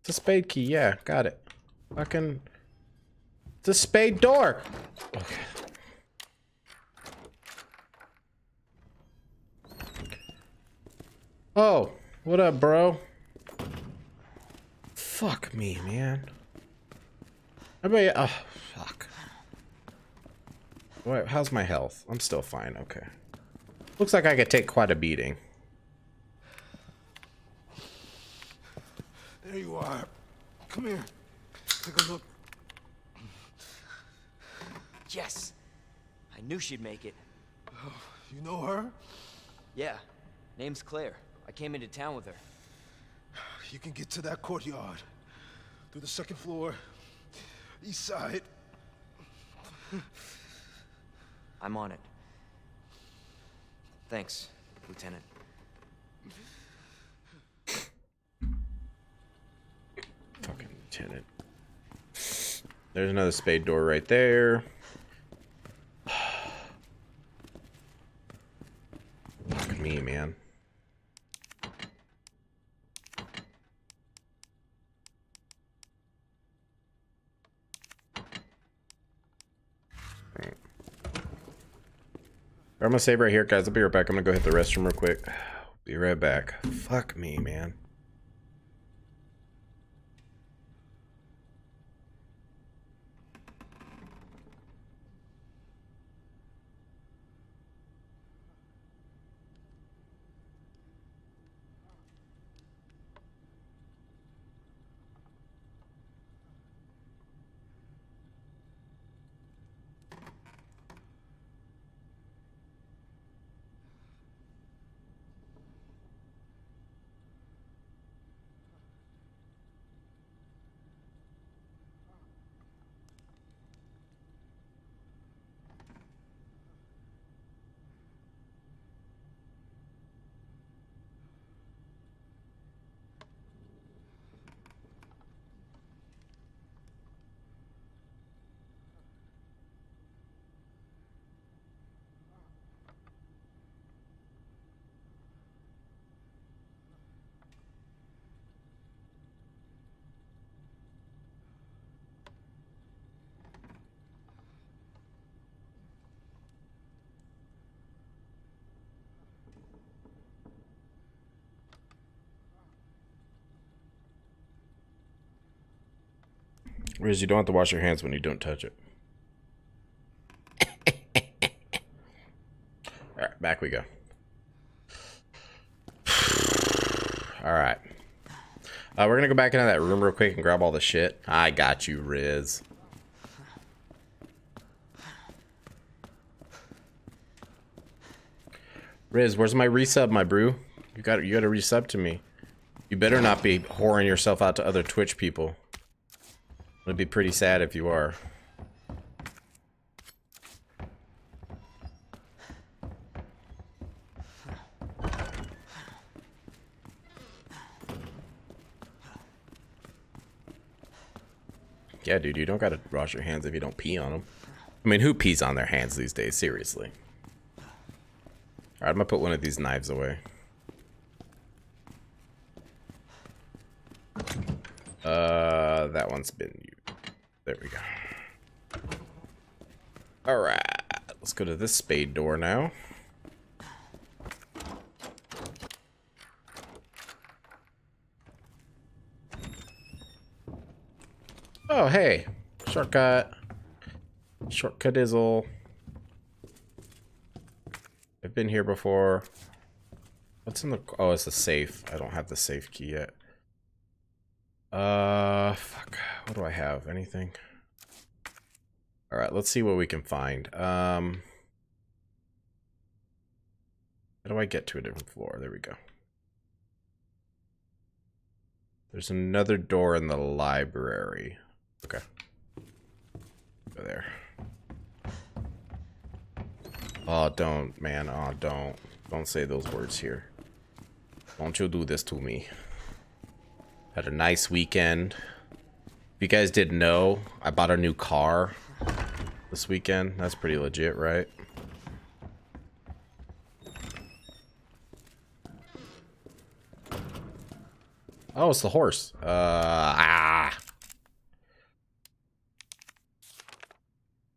It's a spade key. Yeah, got it. Fucking. It's a spade door. Okay. Oh, what up, bro? Fuck me, man. Everybody, oh, uh, fuck. Wait, how's my health? I'm still fine, okay. Looks like I could take quite a beating. There you are. Come here. Take a look. Yes! I knew she'd make it. Oh, you know her? Yeah. Name's Claire. I came into town with her. You can get to that courtyard. Through the second floor. East side. I'm on it. Thanks, Lieutenant. Fucking lieutenant. There's another spade door right there. [sighs] Fuck me, man. I'm gonna save right here, guys. I'll be right back. I'm gonna go hit the restroom real quick. [sighs] Be right back. Fuck me, man. Riz, you don't have to wash your hands when you don't touch it. All right, back we go. All right. Uh, we're gonna go back into that room real quick and grab all the shit. I got you, Riz. Riz, where's my resub, my brew? You got you got to resub to me. You better not be whoring yourself out to other Twitch people. It'd be pretty sad if you are. Yeah, dude, you don't gotta wash your hands if you don't pee on them. I mean, who pees on their hands these days? Seriously. Alright, I'm gonna put one of these knives away. Uh, that one's been used. There we go. Alright, let's go to this spade door now. Oh, hey. Shortcut. Shortcut izzle. I've been here before. What's in the... Oh, it's a safe. I don't have the safe key yet. Uh, fuck. What do I have? Anything? All right, let's see what we can find. Um, how do I get to a different floor? There we go. There's another door in the library. Okay. Go there. Oh, don't, man. Oh, don't. Don't say those words here. Don't you do this to me. Had a nice weekend. If you guys didn't know, I bought a new car this weekend. That's pretty legit, right? Oh, it's the horse. Uh, ah.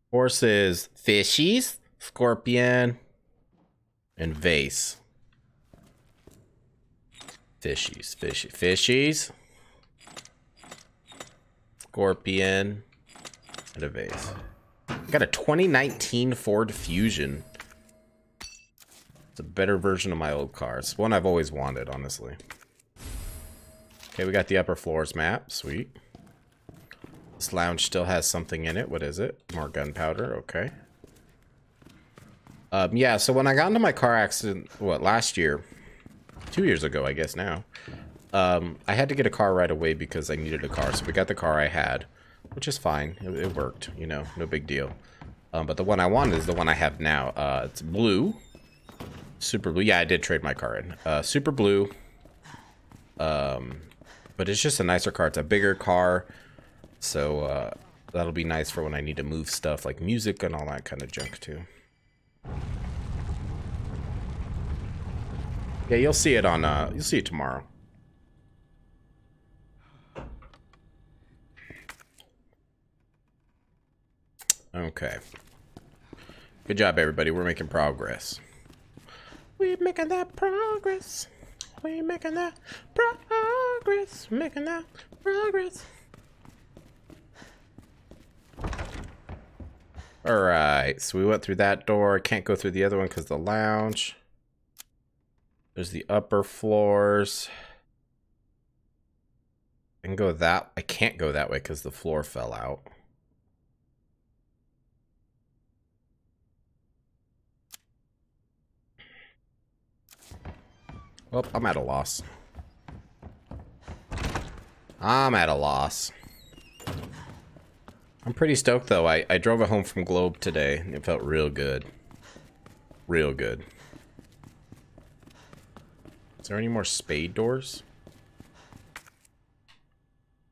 Horses, fishies, scorpion, and vase. Fishies, fishy, fishies. Scorpion. And a vase. Got a 2019 Ford Fusion. It's a better version of my old car. It's one I've always wanted, honestly. Okay, we got the upper floors map. Sweet. This lounge still has something in it. What is it? More gunpowder. Okay. Um, yeah, so when I got into my car accident, what, last year? Two years ago, I guess now. Um, I had to get a car right away because I needed a car. So we got the car I had, which is fine. It, it worked, you know, no big deal. Um, but the one I wanted is the one I have now. Uh, it's blue. Super blue. Yeah, I did trade my car in. Uh, super blue. Um, but it's just a nicer car. It's a bigger car. So uh, that'll be nice for when I need to move stuff like music and all that kind of junk too. Yeah, you'll see it on, uh, you'll see it tomorrow. Okay. Good job, everybody. We're making progress. We're making that progress. We're making that progress. Making that progress. Alright, so we went through that door. Can't go through the other one because the lounge. There's the upper floors. I can go that. I can't go that way because the floor fell out. Well, I'm at a loss. I'm at a loss. I'm pretty stoked though. I, I drove it home from Globe today it felt real good. Real good. Is there any more spade doors?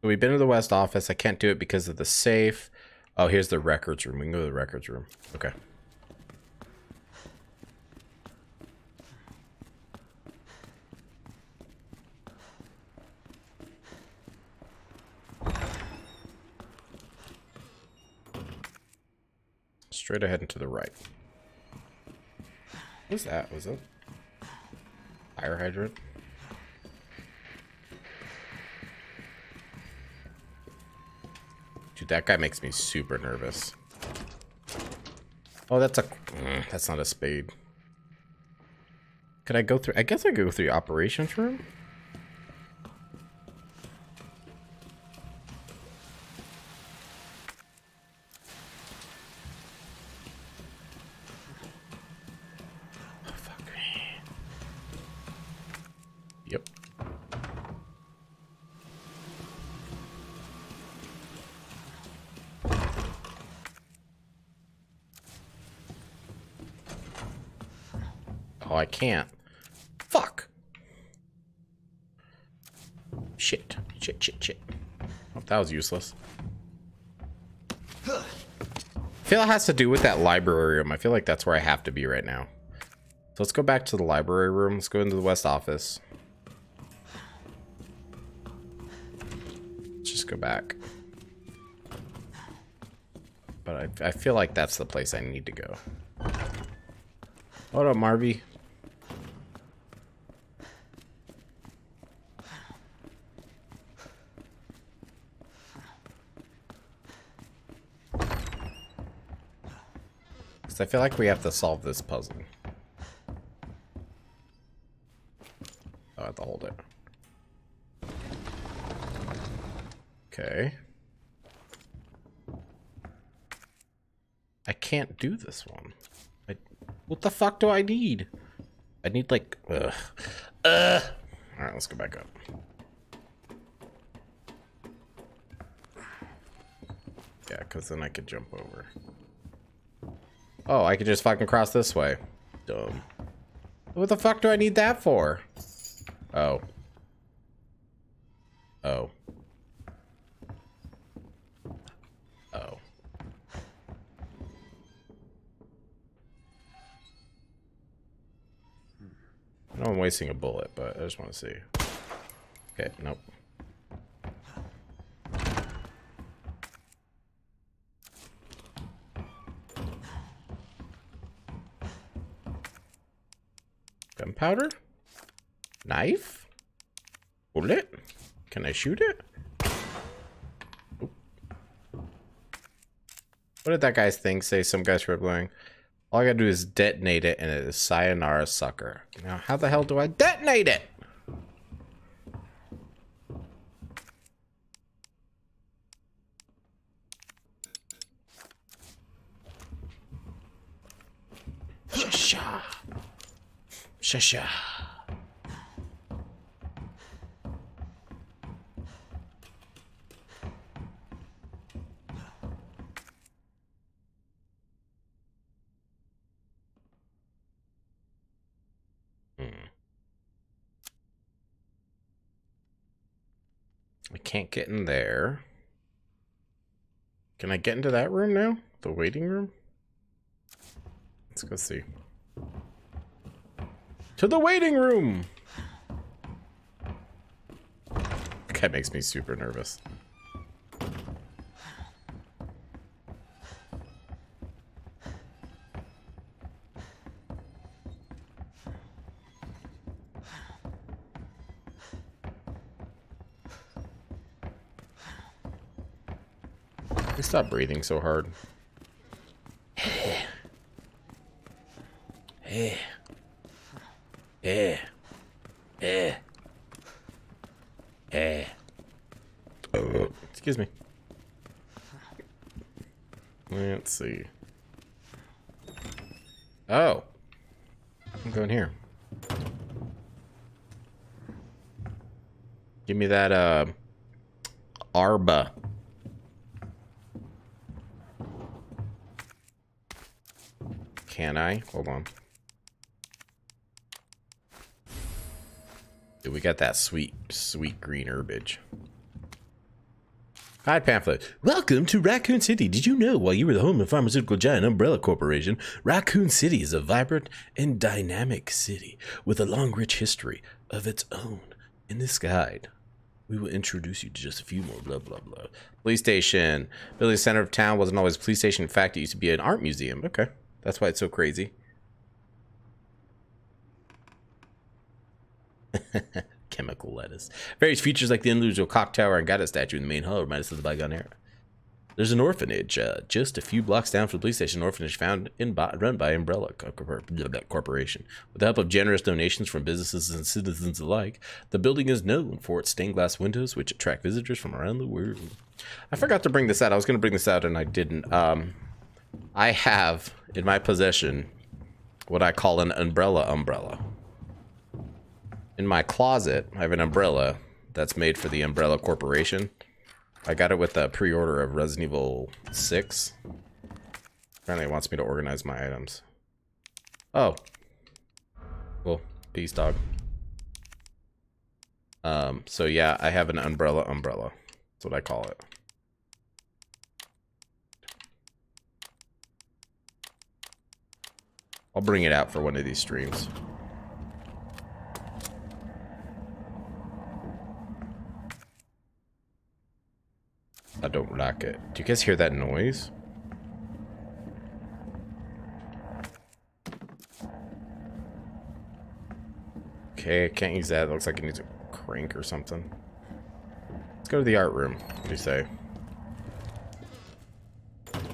We've been to the West office. I can't do it because of the safe. Oh, here's the records room. We can go to the records room. Okay. Straight ahead and to the right. What's that? Was it? Fire hydrant? Dude, that guy makes me super nervous. Oh, that's a... Mm, that's not a spade. Could I go through... I guess I could go through the operations room? Oh, I can't. Fuck. Shit. Shit, shit, shit. Oh, that was useless. I feel it has to do with that library room. I feel like that's where I have to be right now. So let's go back to the library room. Let's go into the west office. Let's just go back. But I, I feel like that's the place I need to go. Hold up, Marvy. I feel like we have to solve this puzzle. I have to hold it. Okay. I can't do this one. I, what the fuck do I need? I need like, ugh. Ugh. All right, let's go back up. Yeah, because then I could jump over. Oh, I could just fucking cross this way. Dumb. What the fuck do I need that for? Oh. Oh. Oh. I know I'm wasting a bullet, but I just want to see. Okay, nope. Gunpowder? Knife? bullet? Can I shoot it? What did that guy's thing say? Some guy's red blowing. All I gotta do is detonate it and it is sayonara sucker. Now, how the hell do I detonate it? Shasha. Shasha. I hmm. can't get in there. Can I get into that room now? The waiting room? Let's go see. To the waiting room! That makes me super nervous. Stop breathing so hard. Eh. Eh. Eh. Eh. Excuse me. Let's see. Oh. I'm going here. Give me that, uh, Arba. Can I? Hold on. Dude, we got that sweet, sweet green herbage. Hi, pamphlet. Welcome to Raccoon City. Did you know while you were the home of pharmaceutical giant Umbrella Corporation, Raccoon City is a vibrant and dynamic city with a long, rich history of its own? In this guide, we will introduce you to just a few more blah, blah, blah. Police station. Billy, center of town wasn't always a police station. In fact, it used to be an art museum. Okay. That's why it's so crazy. [laughs] Chemical lettuce. Various features like the unusual clock tower and goddess statue in the main hall remind us of the bygone era. There's an orphanage uh, just a few blocks down from the police station. An orphanage found in by, run by Umbrella Corporation. With the help of generous donations from businesses and citizens alike, the building is known for its stained glass windows, which attract visitors from around the world. I forgot to bring this out. I was going to bring this out and I didn't. Um, I have in my possession what I call an umbrella umbrella. In my closet, I have an umbrella that's made for the Umbrella Corporation. I got it with a pre-order of Resident Evil 6. Apparently it wants me to organize my items. Oh. Well, peace, dog. Um, so yeah, I have an umbrella umbrella. That's what I call it. I'll bring it out for one of these streams. I don't like it. Do you guys hear that noise? Okay, I can't use that. It looks like it needs a crank or something. Let's go to the art room. What do you say?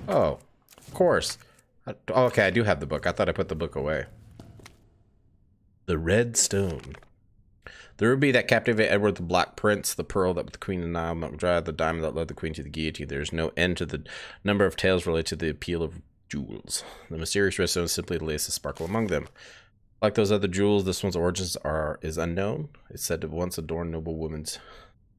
Oh, of course. I- oh, okay, I do have the book. I thought I put the book away. The Red Stone. The ruby that captivated Edward the Black Prince, the pearl that the Queen of Nile milk dry, the diamond that led the Queen to the guillotine. There is no end to the number of tales related to the appeal of jewels. The mysterious red stone simply lays latest sparkle among them. Like those other jewels, this one's origins are is unknown. It's said to once adorn noble woman's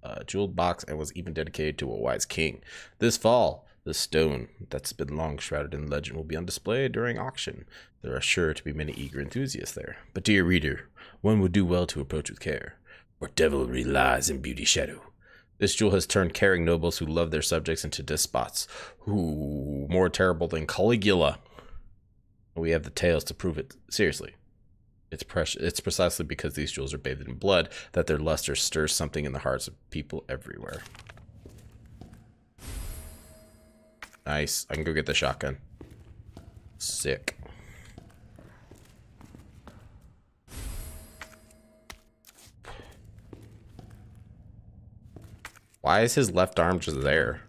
uh, jeweled box and was even dedicated to a wise king. This fall, the stone that's been long shrouded in legend will be on display during auction. There are sure to be many eager enthusiasts there. But dear reader, one would do well to approach with care, for devilry lies in beauty shadow. This jewel has turned caring nobles who love their subjects into despots, who more terrible than Caligula. We have the tales to prove it. Seriously, it's precious. It's precisely because these jewels are bathed in blood that their luster stirs something in the hearts of people everywhere. Nice. I can go get the shotgun. Sick. Why is his left arm just there?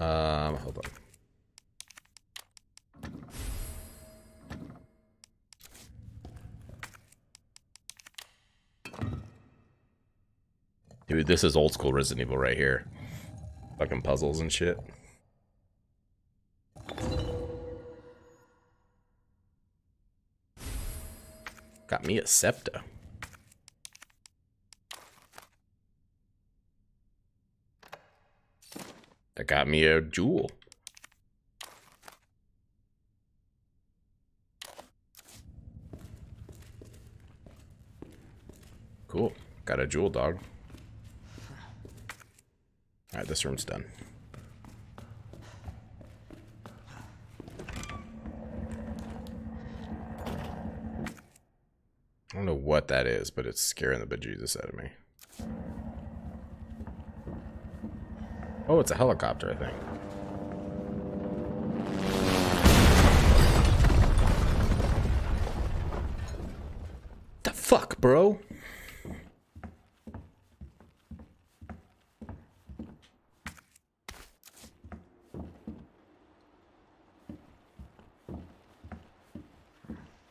Um, hold on. Dude, this is old school Resident Evil right here. Fucking puzzles and shit. Me a scepter. That got me a jewel. Cool. Got a jewel dog. Alright, this room's done. I don't know that is, but it's scaring the bejesus out of me. Oh, it's a helicopter, I think. The fuck, bro?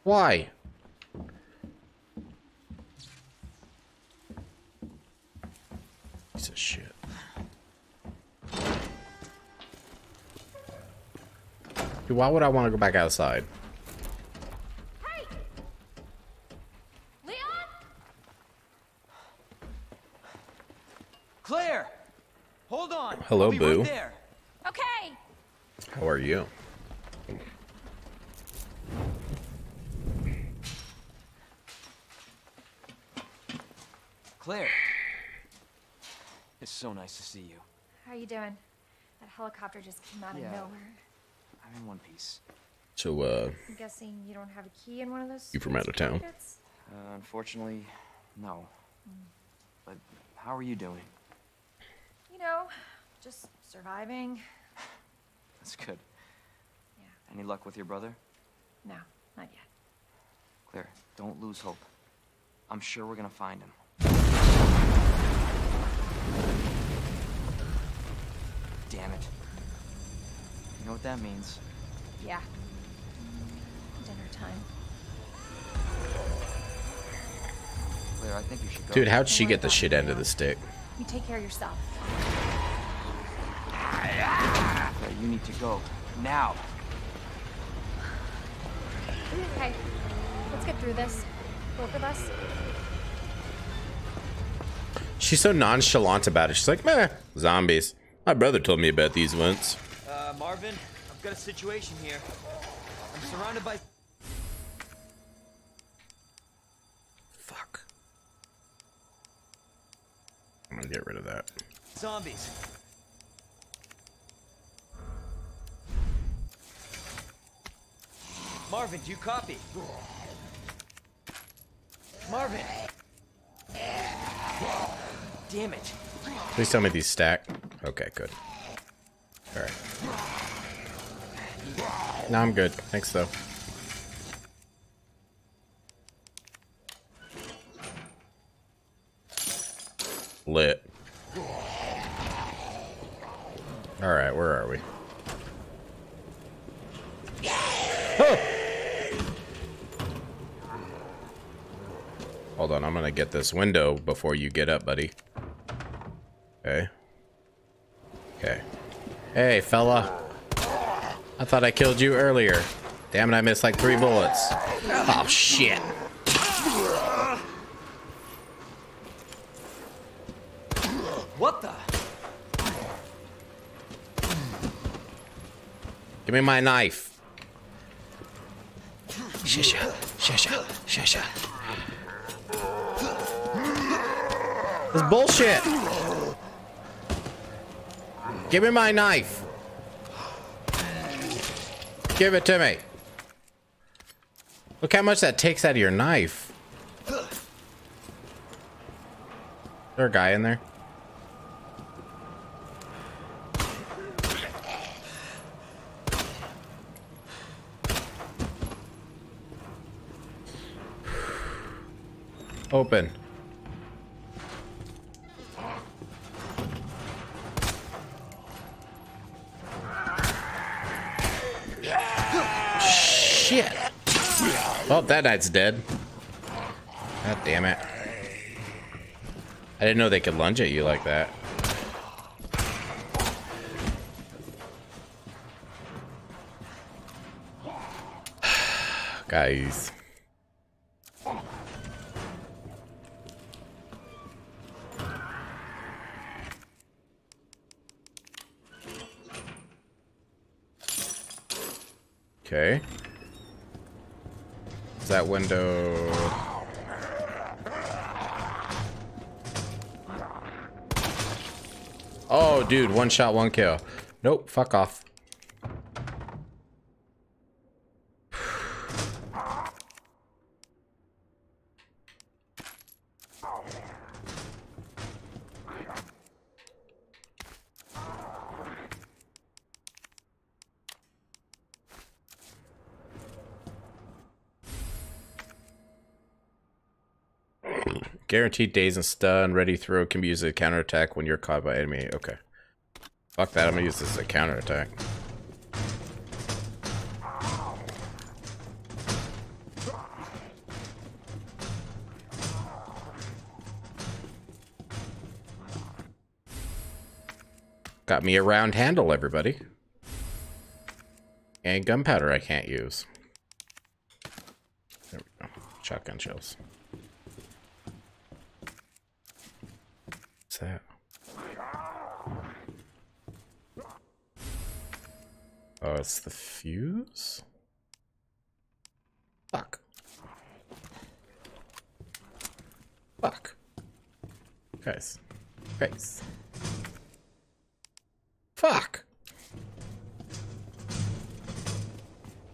Why? Why would I want to go back outside? Hey! Leon? Claire! Hold on. Hello, boo. Right there. Okay! How are you? Claire. It's so nice to see you. How are you doing? That helicopter just came out Yeah. of nowhere. I'm in one piece. So, uh, I'm guessing you don't have a key in one of those. You from out of town? certificates? Uh, unfortunately, no. But how are you doing? You know, just surviving. That's good. Yeah. Any luck with your brother? No, not yet. Claire, don't lose hope. I'm sure we're gonna find him. Damn it. You know what that means? Yeah. Dinner time. Claire, I think you should go. dude, how'd she get the shit end of the stick? You take care of yourself. Claire, you need to go. Now. Okay. let's get through this. Both of us. She's so nonchalant about it. She's like, meh, zombies. My brother told me about these once. Marvin, I've got a situation here. I'm surrounded by. Fuck. I'm gonna get rid of that. Zombies. Marvin, do you copy? Marvin! Damn it. Please tell me these stack. Okay, good. Alright. No, I'm good. Thanks, though. Lit. Alright, where are we? Oh! Hold on, I'm gonna get this window before you get up, buddy. Okay. Okay. Hey, fella. I thought I killed you earlier. Damn it, I missed like three bullets. Oh, shit. What the? Give me my knife. Shisha, shisha, shisha. This bullshit. Give me my knife. Give it to me. Look how much that takes out of your knife. Is there a guy in there? Open. That knight's dead. God damn it. I didn't know they could lunge at you like that. [sighs] Guys. Okay. Is that window... Oh, dude, one shot, one kill. Nope, fuck off. Guaranteed days and stun, ready throw can be used as a counterattack when you're caught by enemy. Okay. Fuck that, I'm gonna use this as a counterattack. Got me a round handle, everybody. And gunpowder I can't use. There we go. Shotgun shells. What's that? It's the fuse? Fuck. Fuck. Guys. Guys. Fuck.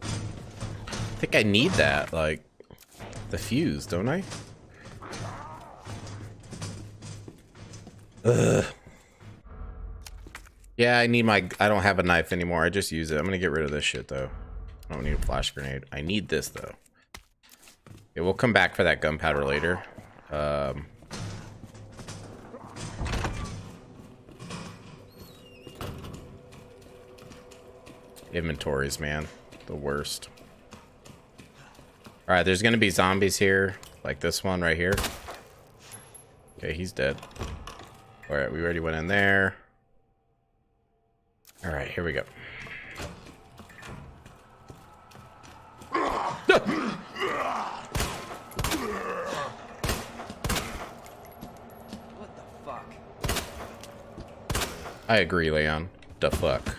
I think I need that, like, the fuse, don't I? Ugh. Yeah, I need my... I don't have a knife anymore. I just use it. I'm gonna get rid of this shit, though. I don't need a flash grenade. I need this, though. Yeah, we'll come back for that gunpowder later. Um... Inventories, man. The worst. Alright, there's gonna be zombies here. Like this one right here. Okay, he's dead. Alright, we already went in there. Alright, here we go. What the fuck? I agree, Leon. The fuck.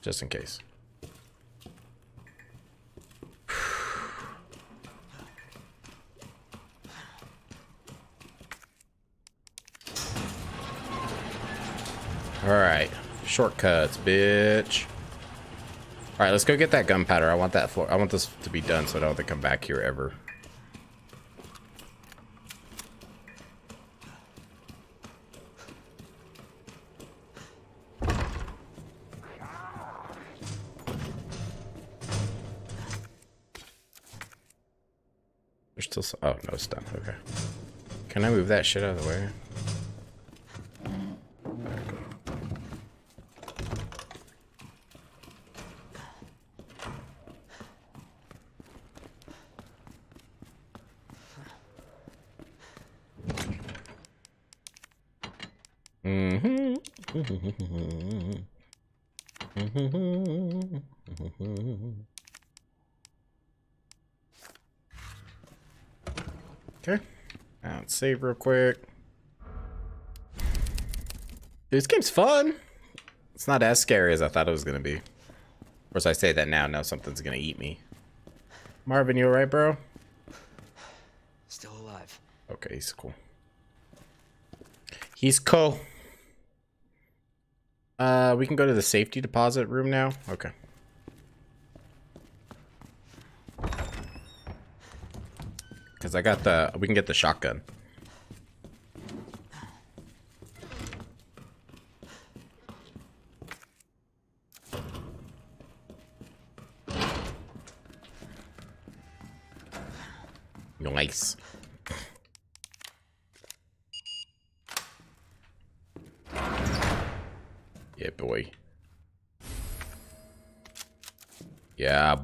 Just in case. Alright. Shortcuts, bitch. Alright, let's go get that gunpowder. I want that floor. I want this to be done so I don't have to come back here ever. There's still some, oh no, it's done. Okay. Can I move that shit out of the way? Okay. Now let's save real quick. This game's fun. It's not as scary as I thought it was gonna be. Of course, I say that now. Now something's gonna eat me. Marvin, you alright, bro? Still alive. Okay, he's cool. He's cool. Uh, we can go to the safety deposit room now. Okay. Because I got the... We can get the shotgun.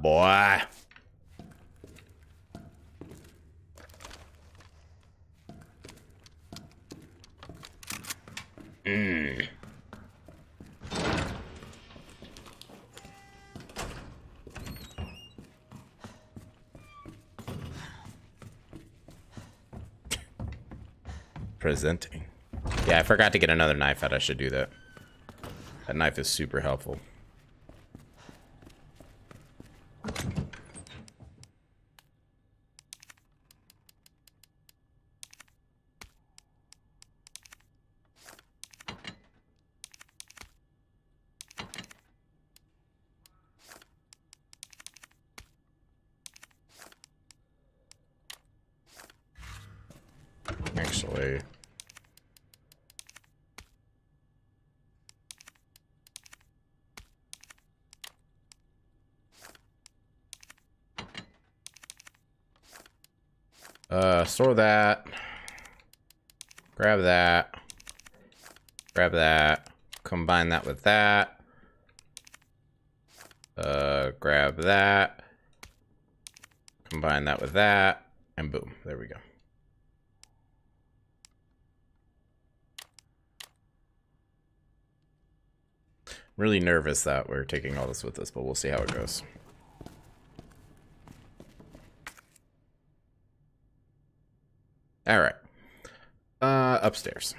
Boy. Mm. Presenting. Yeah, I forgot to get another knife out. I should do that. That knife is super helpful. Actually, Uh, store that. Grab that. Grab that. Combine that with that. Uh, grab that. Combine that with that. And boom. There we go. Really nervous that we're taking all this with us, but we'll see how it goes. All right. Uh, upstairs.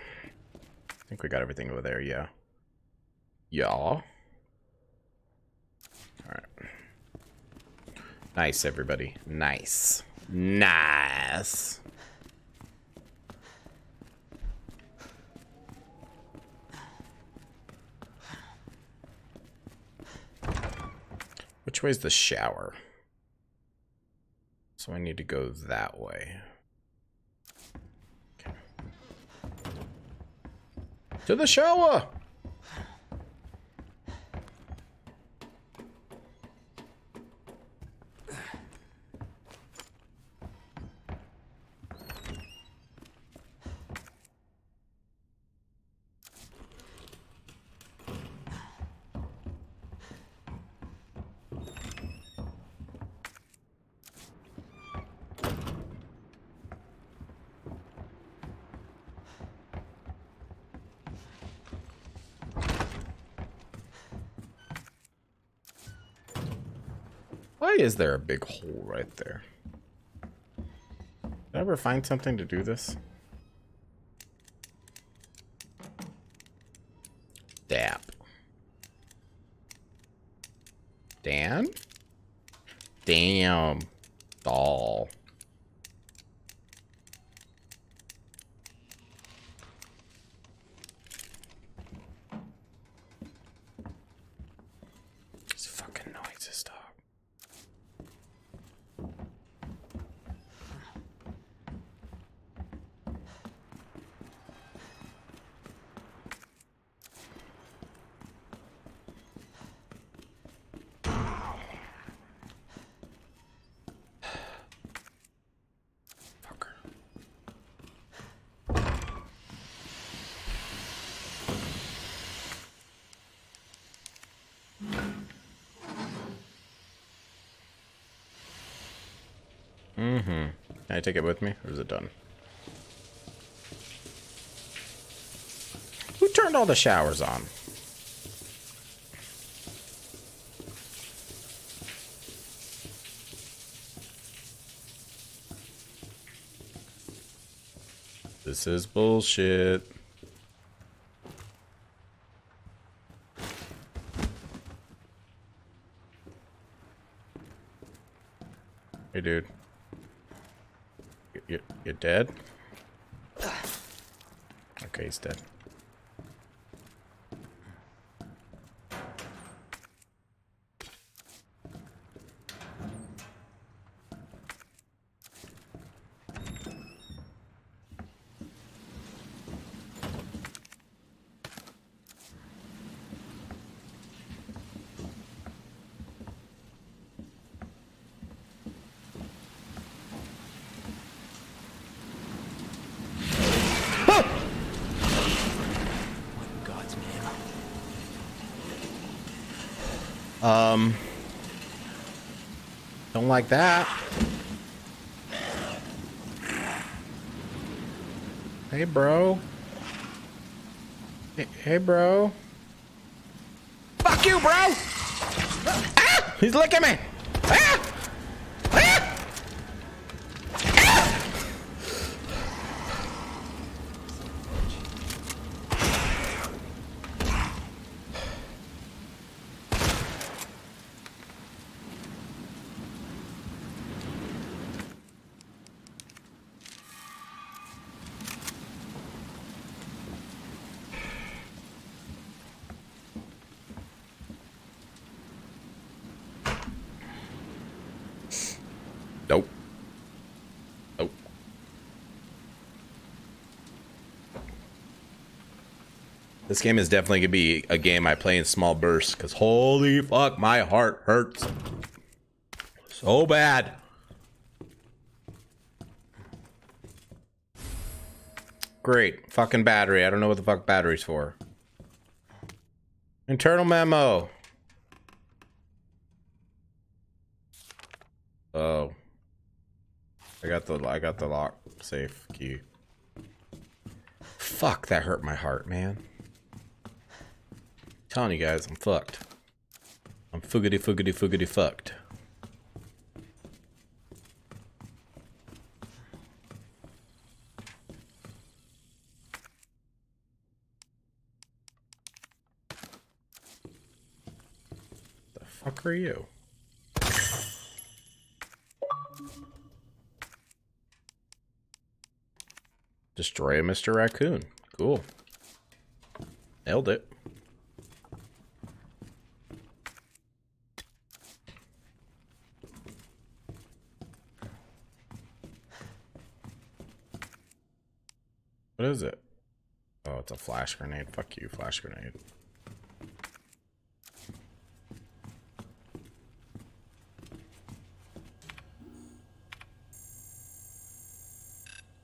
I think we got everything over there. Yeah. Y'all. Yeah. All right. Nice, everybody. Nice. Nice. Which way's the shower? So I need to go that way. To the shower! Why is there a big hole right there? Did I ever find something to do this? Dap. Dan? Damn. Doll. These fucking noises, stop. Fucker. Mm-hmm. Can I take it with me, or is it done? Who turned all the showers on? This is bullshit. Hey, dude. You, you, you're dead? Okay, he's dead. Like that. Hey, bro. Hey, hey, bro. Fuck you, bro! Ah! He's licking me! Ah! Ah! Nope. Nope. This game is definitely gonna be a game I play in small bursts because holy fuck, my heart hurts so bad. Great. Fucking battery. I don't know what the fuck battery's for. Internal memo. Oh. I got the I got the lock safe key. Fuck, that hurt my heart, man. Telling you guys, I'm fucked. I'm foogity foogity foogity fucked. The fuck are you? Destroy a Mr. Raccoon. Cool. Nailed it. What is it? Oh, it's a flash grenade. Fuck you, flash grenade.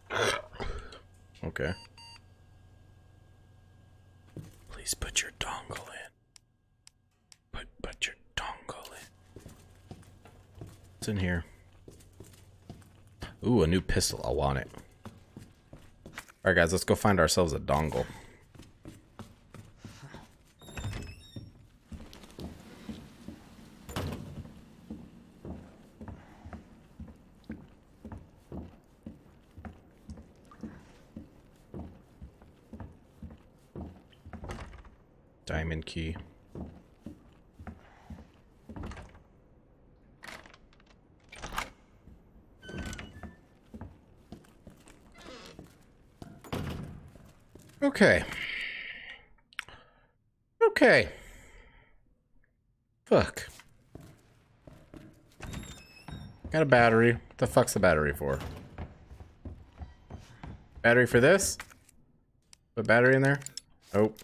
[coughs] Okay. Please put your dongle in. Put put your dongle in. What's in here? Ooh, a new pistol. I want it. Alright guys, let's go find ourselves a dongle. Diamond key. Okay. Okay. Fuck. Got a battery. What the fuck's the battery for? Battery for this? Put battery in there? Nope.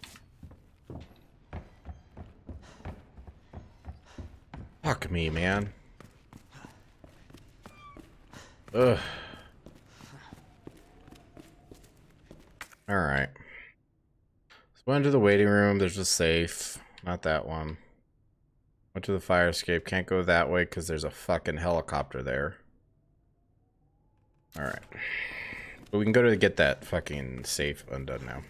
Fuck me, man. Ugh. Alright. So went to the waiting room. There's a safe. Not that one. Went to the fire escape. Can't go that way because there's a fucking helicopter there. Alright. But we can go to get that fucking safe undone now.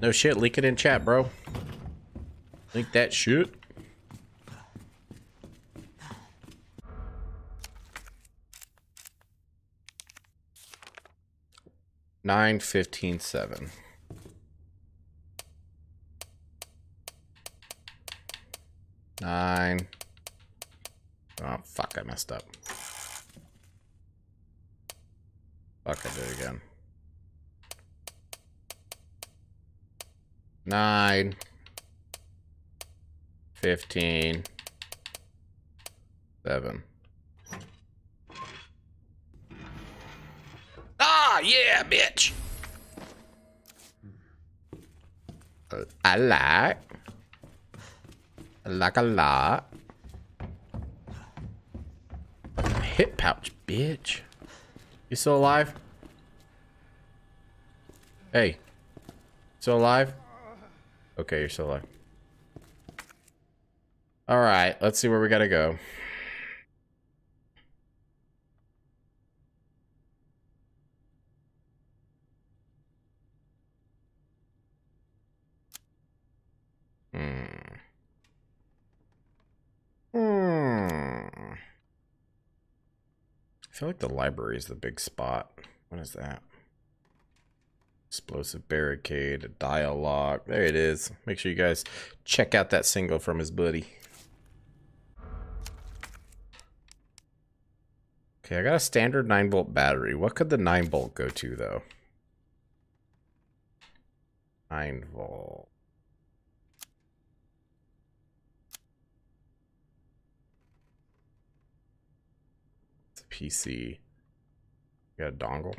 No shit, leak it in chat, bro. Leak that shit. Nine fifteen seven. Nine. Oh fuck! I messed up. Fuck! I did it again. Nine. Fifteen. Seven. Bitch. I like. I like a lot. Hip pouch, bitch. You still alive? Hey. Still alive? Okay, you're still alive. All right, let's see where we gotta go. Like the library is the big spot. What is that? Explosive barricade, a dialogue. There it is. Make sure you guys check out that single from his buddy. Okay, I got a standard 9 volt battery. What could the 9 volt go to, though? 9 volt. PC. got a dongle.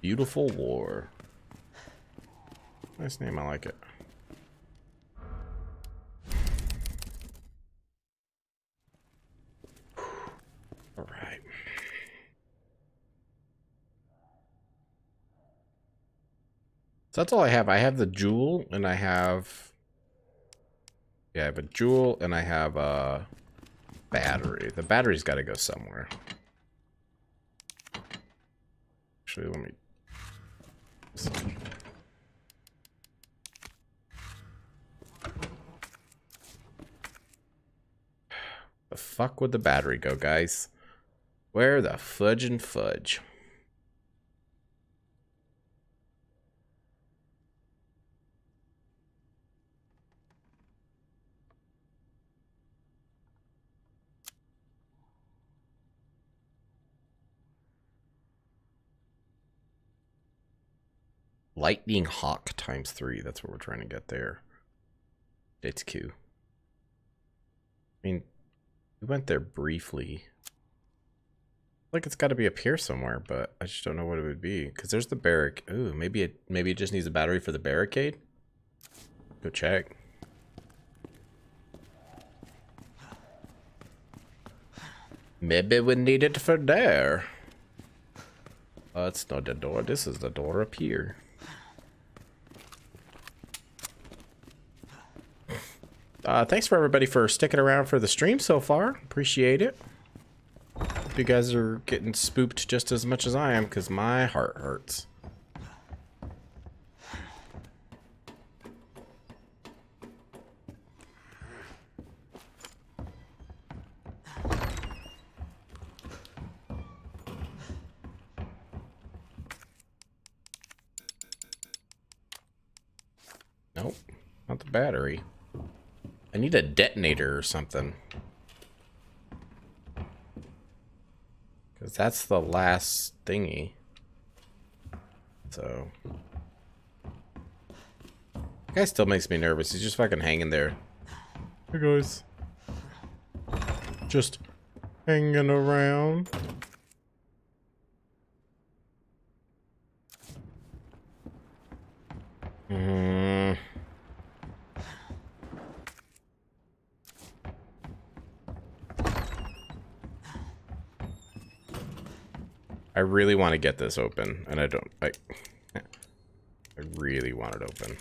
Beautiful War. Nice name, I like it. All right. So that's all I have. I have the jewel and I have Yeah, I have a jewel and I have a battery. The battery's got to go somewhere. Actually, let me the fuck would the battery go, guys? Where the fudge and fudge? Lightning Hawk times three. That's what we're trying to get there. It's Q. I mean, we went there briefly. Like it's got to be up here somewhere, but I just don't know what it would be. Because there's the barrack. Ooh, maybe it maybe it just needs a battery for the barricade. Go check. Maybe we need it for there. That's not the door. This is the door up here. Uh, thanks for everybody for sticking around for the stream so far. Appreciate it. Hope you guys are getting spooked just as much as I am, because my heart hurts. Nope, not the battery. Need a detonator or something. Because that's the last thingy. So. Guy still makes me nervous. He's just fucking hanging there. Hey guys. Just hanging around. Hmm. I really want to get this open, and I don't. I, I really want it open.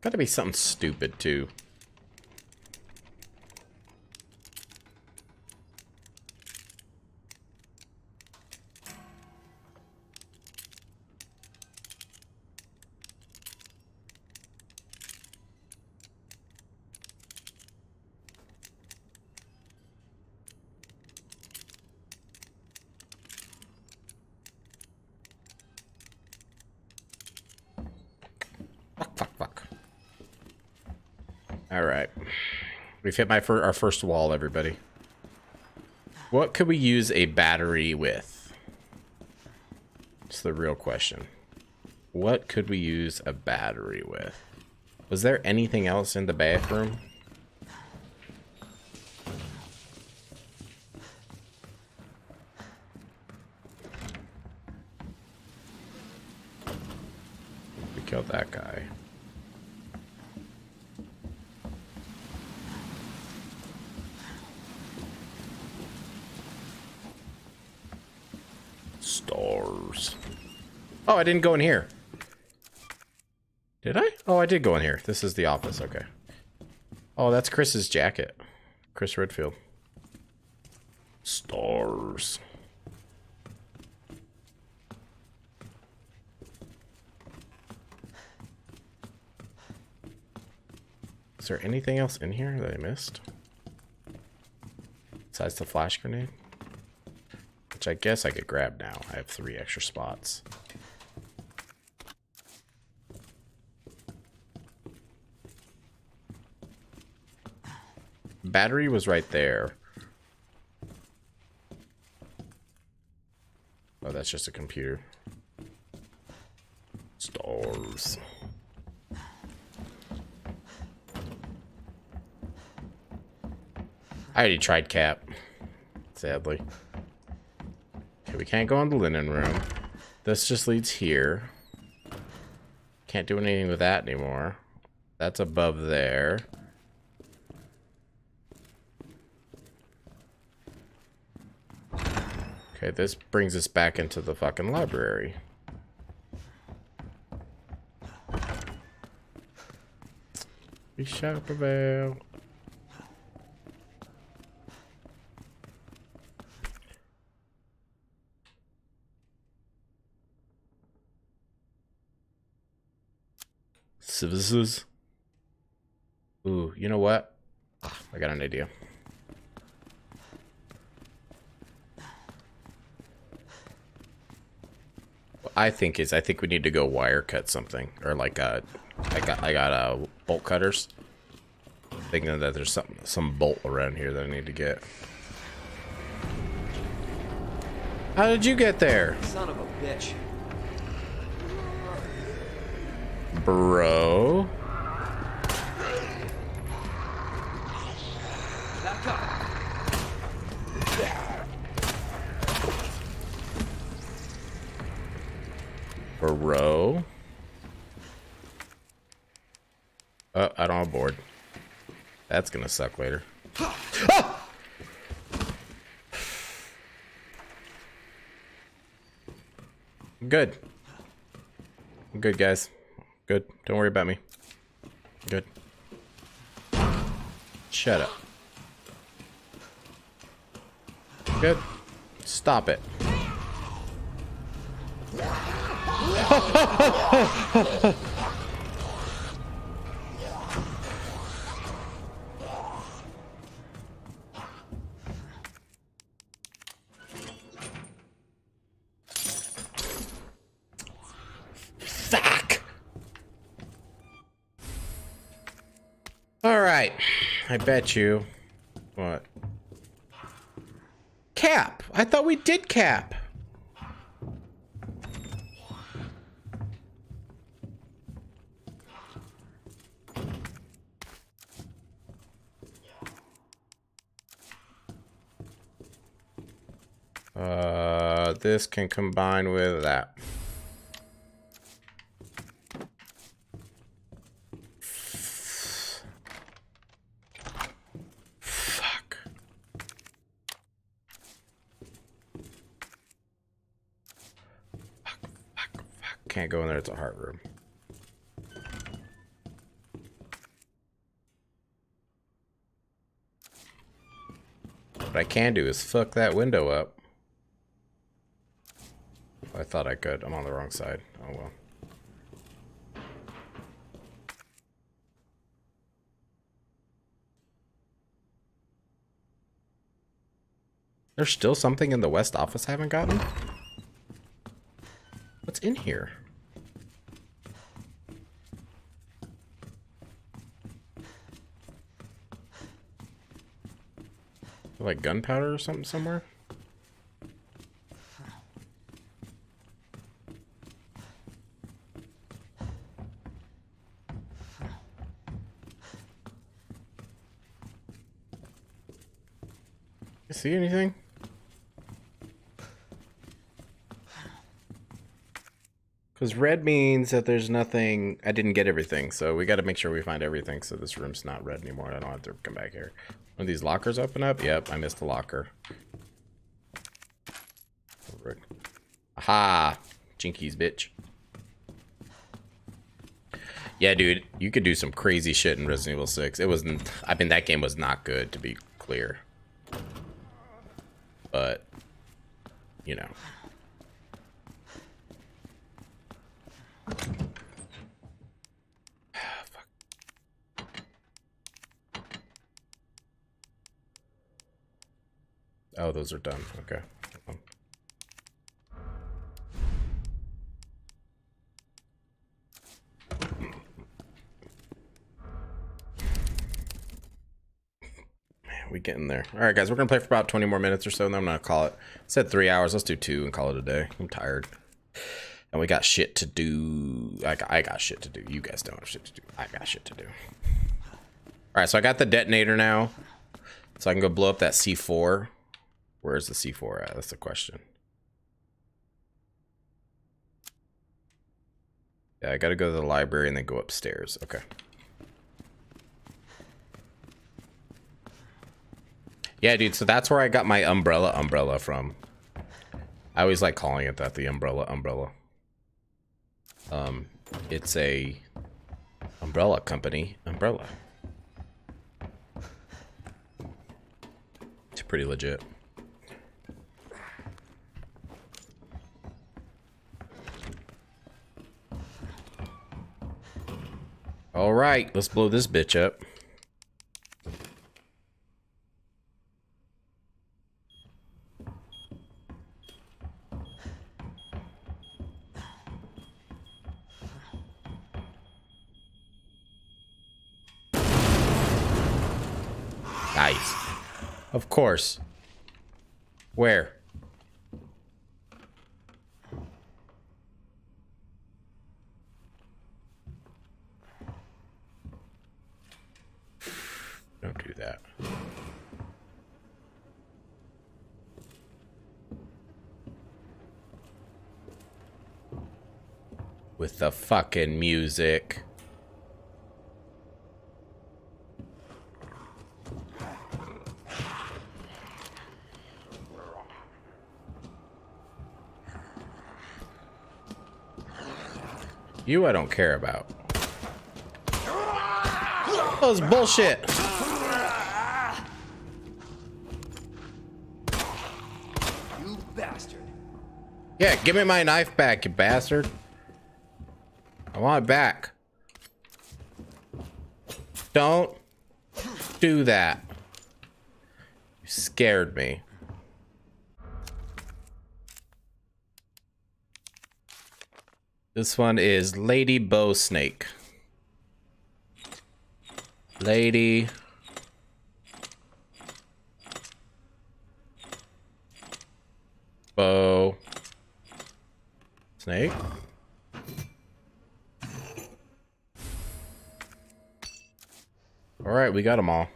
Gotta be something stupid, too. We've hit my fir our first wall, everybody. What could we use a battery with? It's the real question. What could we use a battery with? Was there anything else in the bathroom? killed that guy. Stars. Oh, I didn't go in here. Did I? Oh, I did go in here. This is the office. Okay. Oh, that's Chris's jacket. Chris Redfield. Stars. Is there anything else in here that I missed? Besides the flash grenade? Which I guess I could grab now. I have three extra spots. Battery was right there. Oh, that's just a computer. Stars. I already tried cap. Sadly. Okay, we can't go in the linen room. This just leads here. Can't do anything with that anymore. That's above there. This brings us back into the fucking library. We shop about. Services. Ooh, you know what? I got an idea. I think is I think we need to go wire cut something or like uh I got I got uh bolt cutters. Thinking that there's some some bolt around here that I need to get. How did you get there, Son of a bitch. bro? Bro. Oh, I don't have board. That's gonna suck later. Ah! [gasps] Good. I'm good, guys. Good. Don't worry about me. Good. Shut up. Good. Stop it. Fuck. All right. I bet you. What? Cap. I thought we did cap. Uh, this can combine with that. Fuck. Fuck, fuck, fuck. Can't go in there, it's a heart room. What I can do is fuck that window up. I thought I could. I'm on the wrong side. Oh well. There's still something in the west office I haven't gotten? What's in here? Like gunpowder or something somewhere? See anything? Because red means that there's nothing. I didn't get everything, so we got to make sure we find everything. So this room's not red anymore. I don't have to come back here. Of these lockers open up. Yep, I missed the locker. Aha! Jinkies, bitch. Yeah, dude, you could do some crazy shit in Resident Evil 6. It wasn't. I mean, that game was not good, to be clear. But, you know. [sighs] Oh, those are done. Okay. Getting there. All right, guys, we're gonna play for about 20 more minutes or so, and then I'm gonna call it. I said three hours. Let's do two and call it a day. I'm tired, and we got shit to do. I got, I got shit to do. You guys don't have shit to do. I got shit to do. All right, so I got the detonator now, so I can go blow up that C4. Where's the C4 at? That's the question. Yeah, I gotta go to the library and then go upstairs. Okay. Yeah, dude, so that's where I got my umbrella umbrella from. I always like calling it that, the umbrella umbrella. Um, it's a umbrella company umbrella. It's pretty legit. All right, let's blow this bitch up. Nice. Of course. Where? Don't do that. With the fucking music. You I don't care about. That was bullshit. You bastard. Yeah, give me my knife back, you bastard. I want it back. Don't do that. You scared me. This one is Lady Bow Snake. Lady. Bow. Snake. All right, we got them all.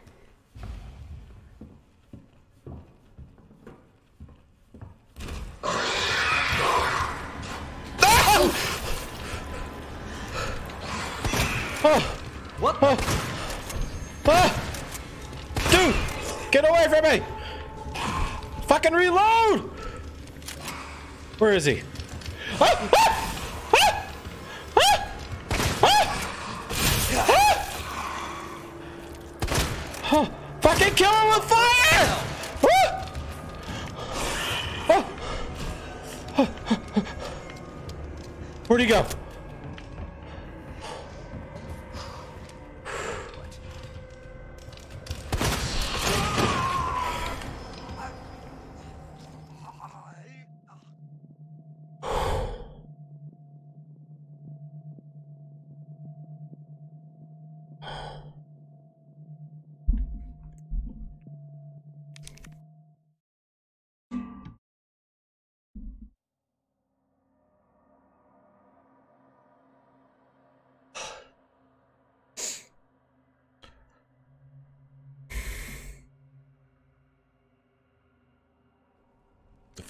Oh! What? Oh! Ah! Dude! Get away from me! Fucking reload! Where is he? Ah! Fucking kill him with fire! Where'd he go?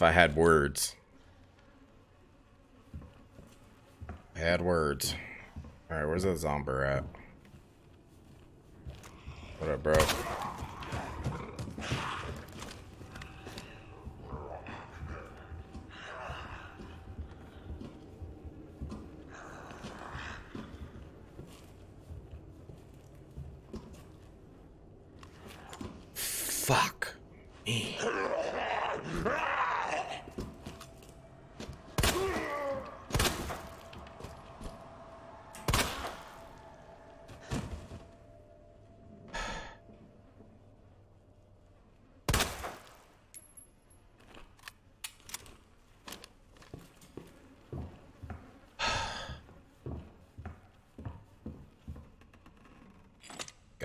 I had words. Had words. Alright, where's that zomber at? What up, bro? Fuck me.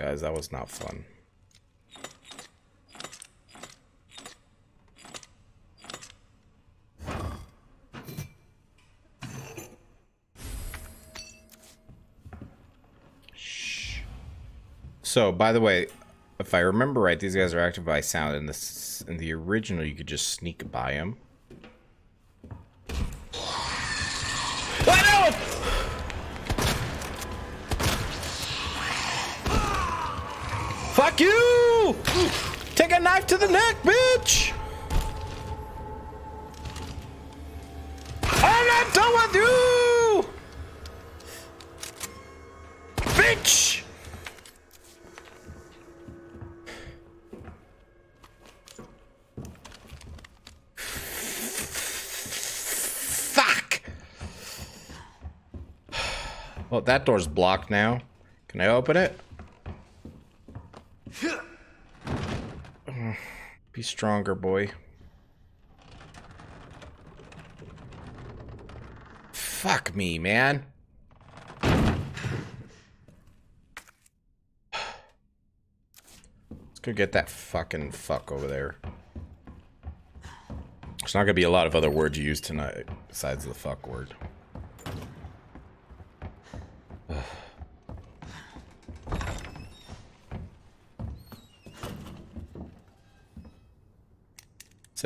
Guys, that was not fun. So, by the way, if I remember right, these guys are active by sound. In this, in the original, you could just sneak by them. To the neck, bitch! I'm not done with you! Bitch! Fuck! Well, that door's blocked now. Can I open it? Stronger, boy. Fuck me, man. Let's go get that fucking fuck over there. There's not gonna be a lot of other words you use tonight besides the fuck word.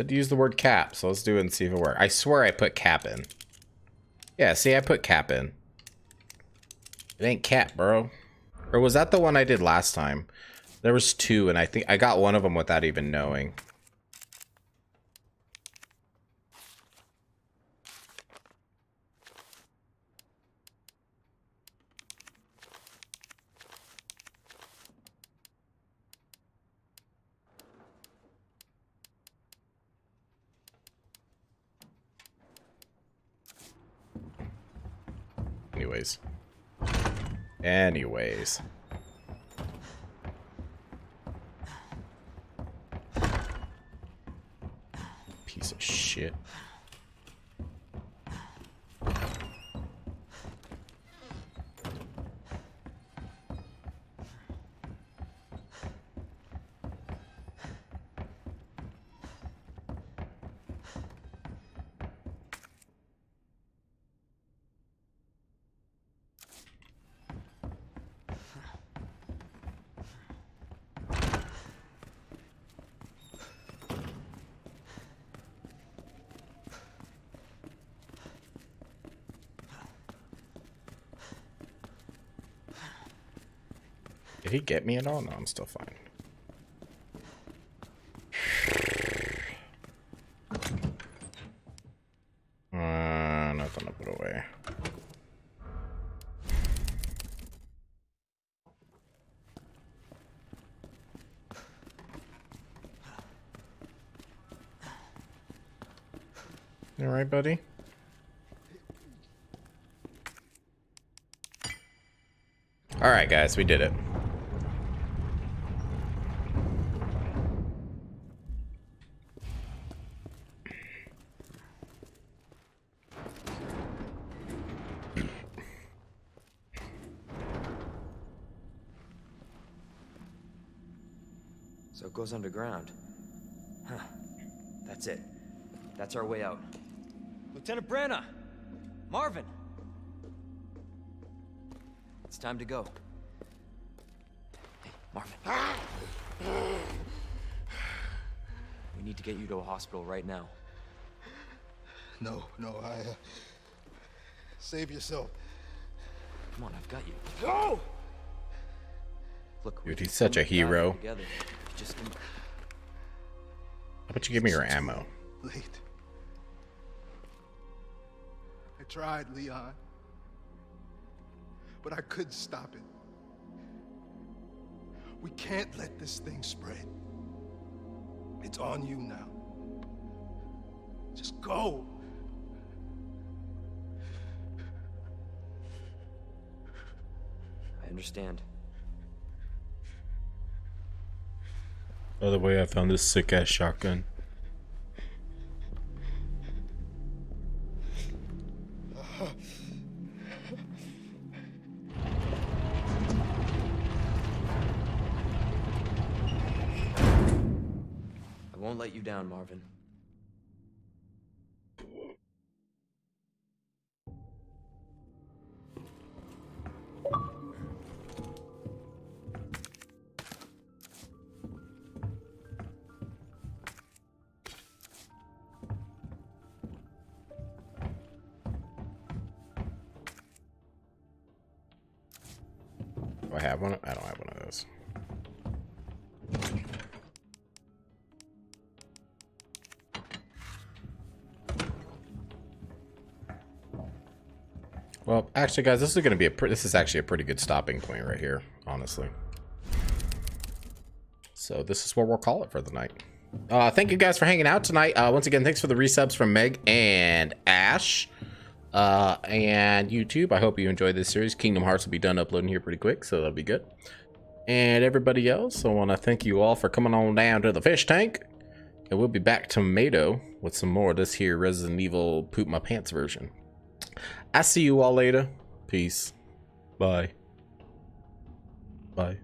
Said use the word cap, so let's do it and see if it works. I swear I put cap in. Yeah, see, I put cap in. It ain't cap, bro. Or was that the one I did last time? There was two, and I think I got one of them without even knowing. Anyways. Piece of shit. Did he get me at all? No, I'm still fine. Uh, nothing to put away. You all right, buddy? All right, guys, we did it. Goes underground. Huh. That's it. That's our way out. Lieutenant Branagh! Marvin! It's time to go. Hey, Marvin. We need to get you to a hospital right now. No, no, I. Uh, Save yourself. Come on, I've got you. Go! Look, we Dude, he's such a hero. Together. Just How about you give me your ammo? Late. I tried, Leon. But I couldn't stop it. We can't let this thing spread. It's on you now. Just go. I understand. By the way, I found this sick ass shotgun. Actually, guys, this is going to be a this is actually a pretty good stopping point right here, honestly. So this is where we'll call it for the night. Uh, thank you guys for hanging out tonight. Uh, once again, thanks for the resubs from Meg and Ash uh, and YouTube. I hope you enjoyed this series. Kingdom Hearts will be done uploading here pretty quick, so that'll be good. And everybody else, I want to thank you all for coming on down to the fish tank. And we'll be back tomato with some more of this here Resident Evil Poop My Pants version. I see you all later. Peace. Bye. Bye.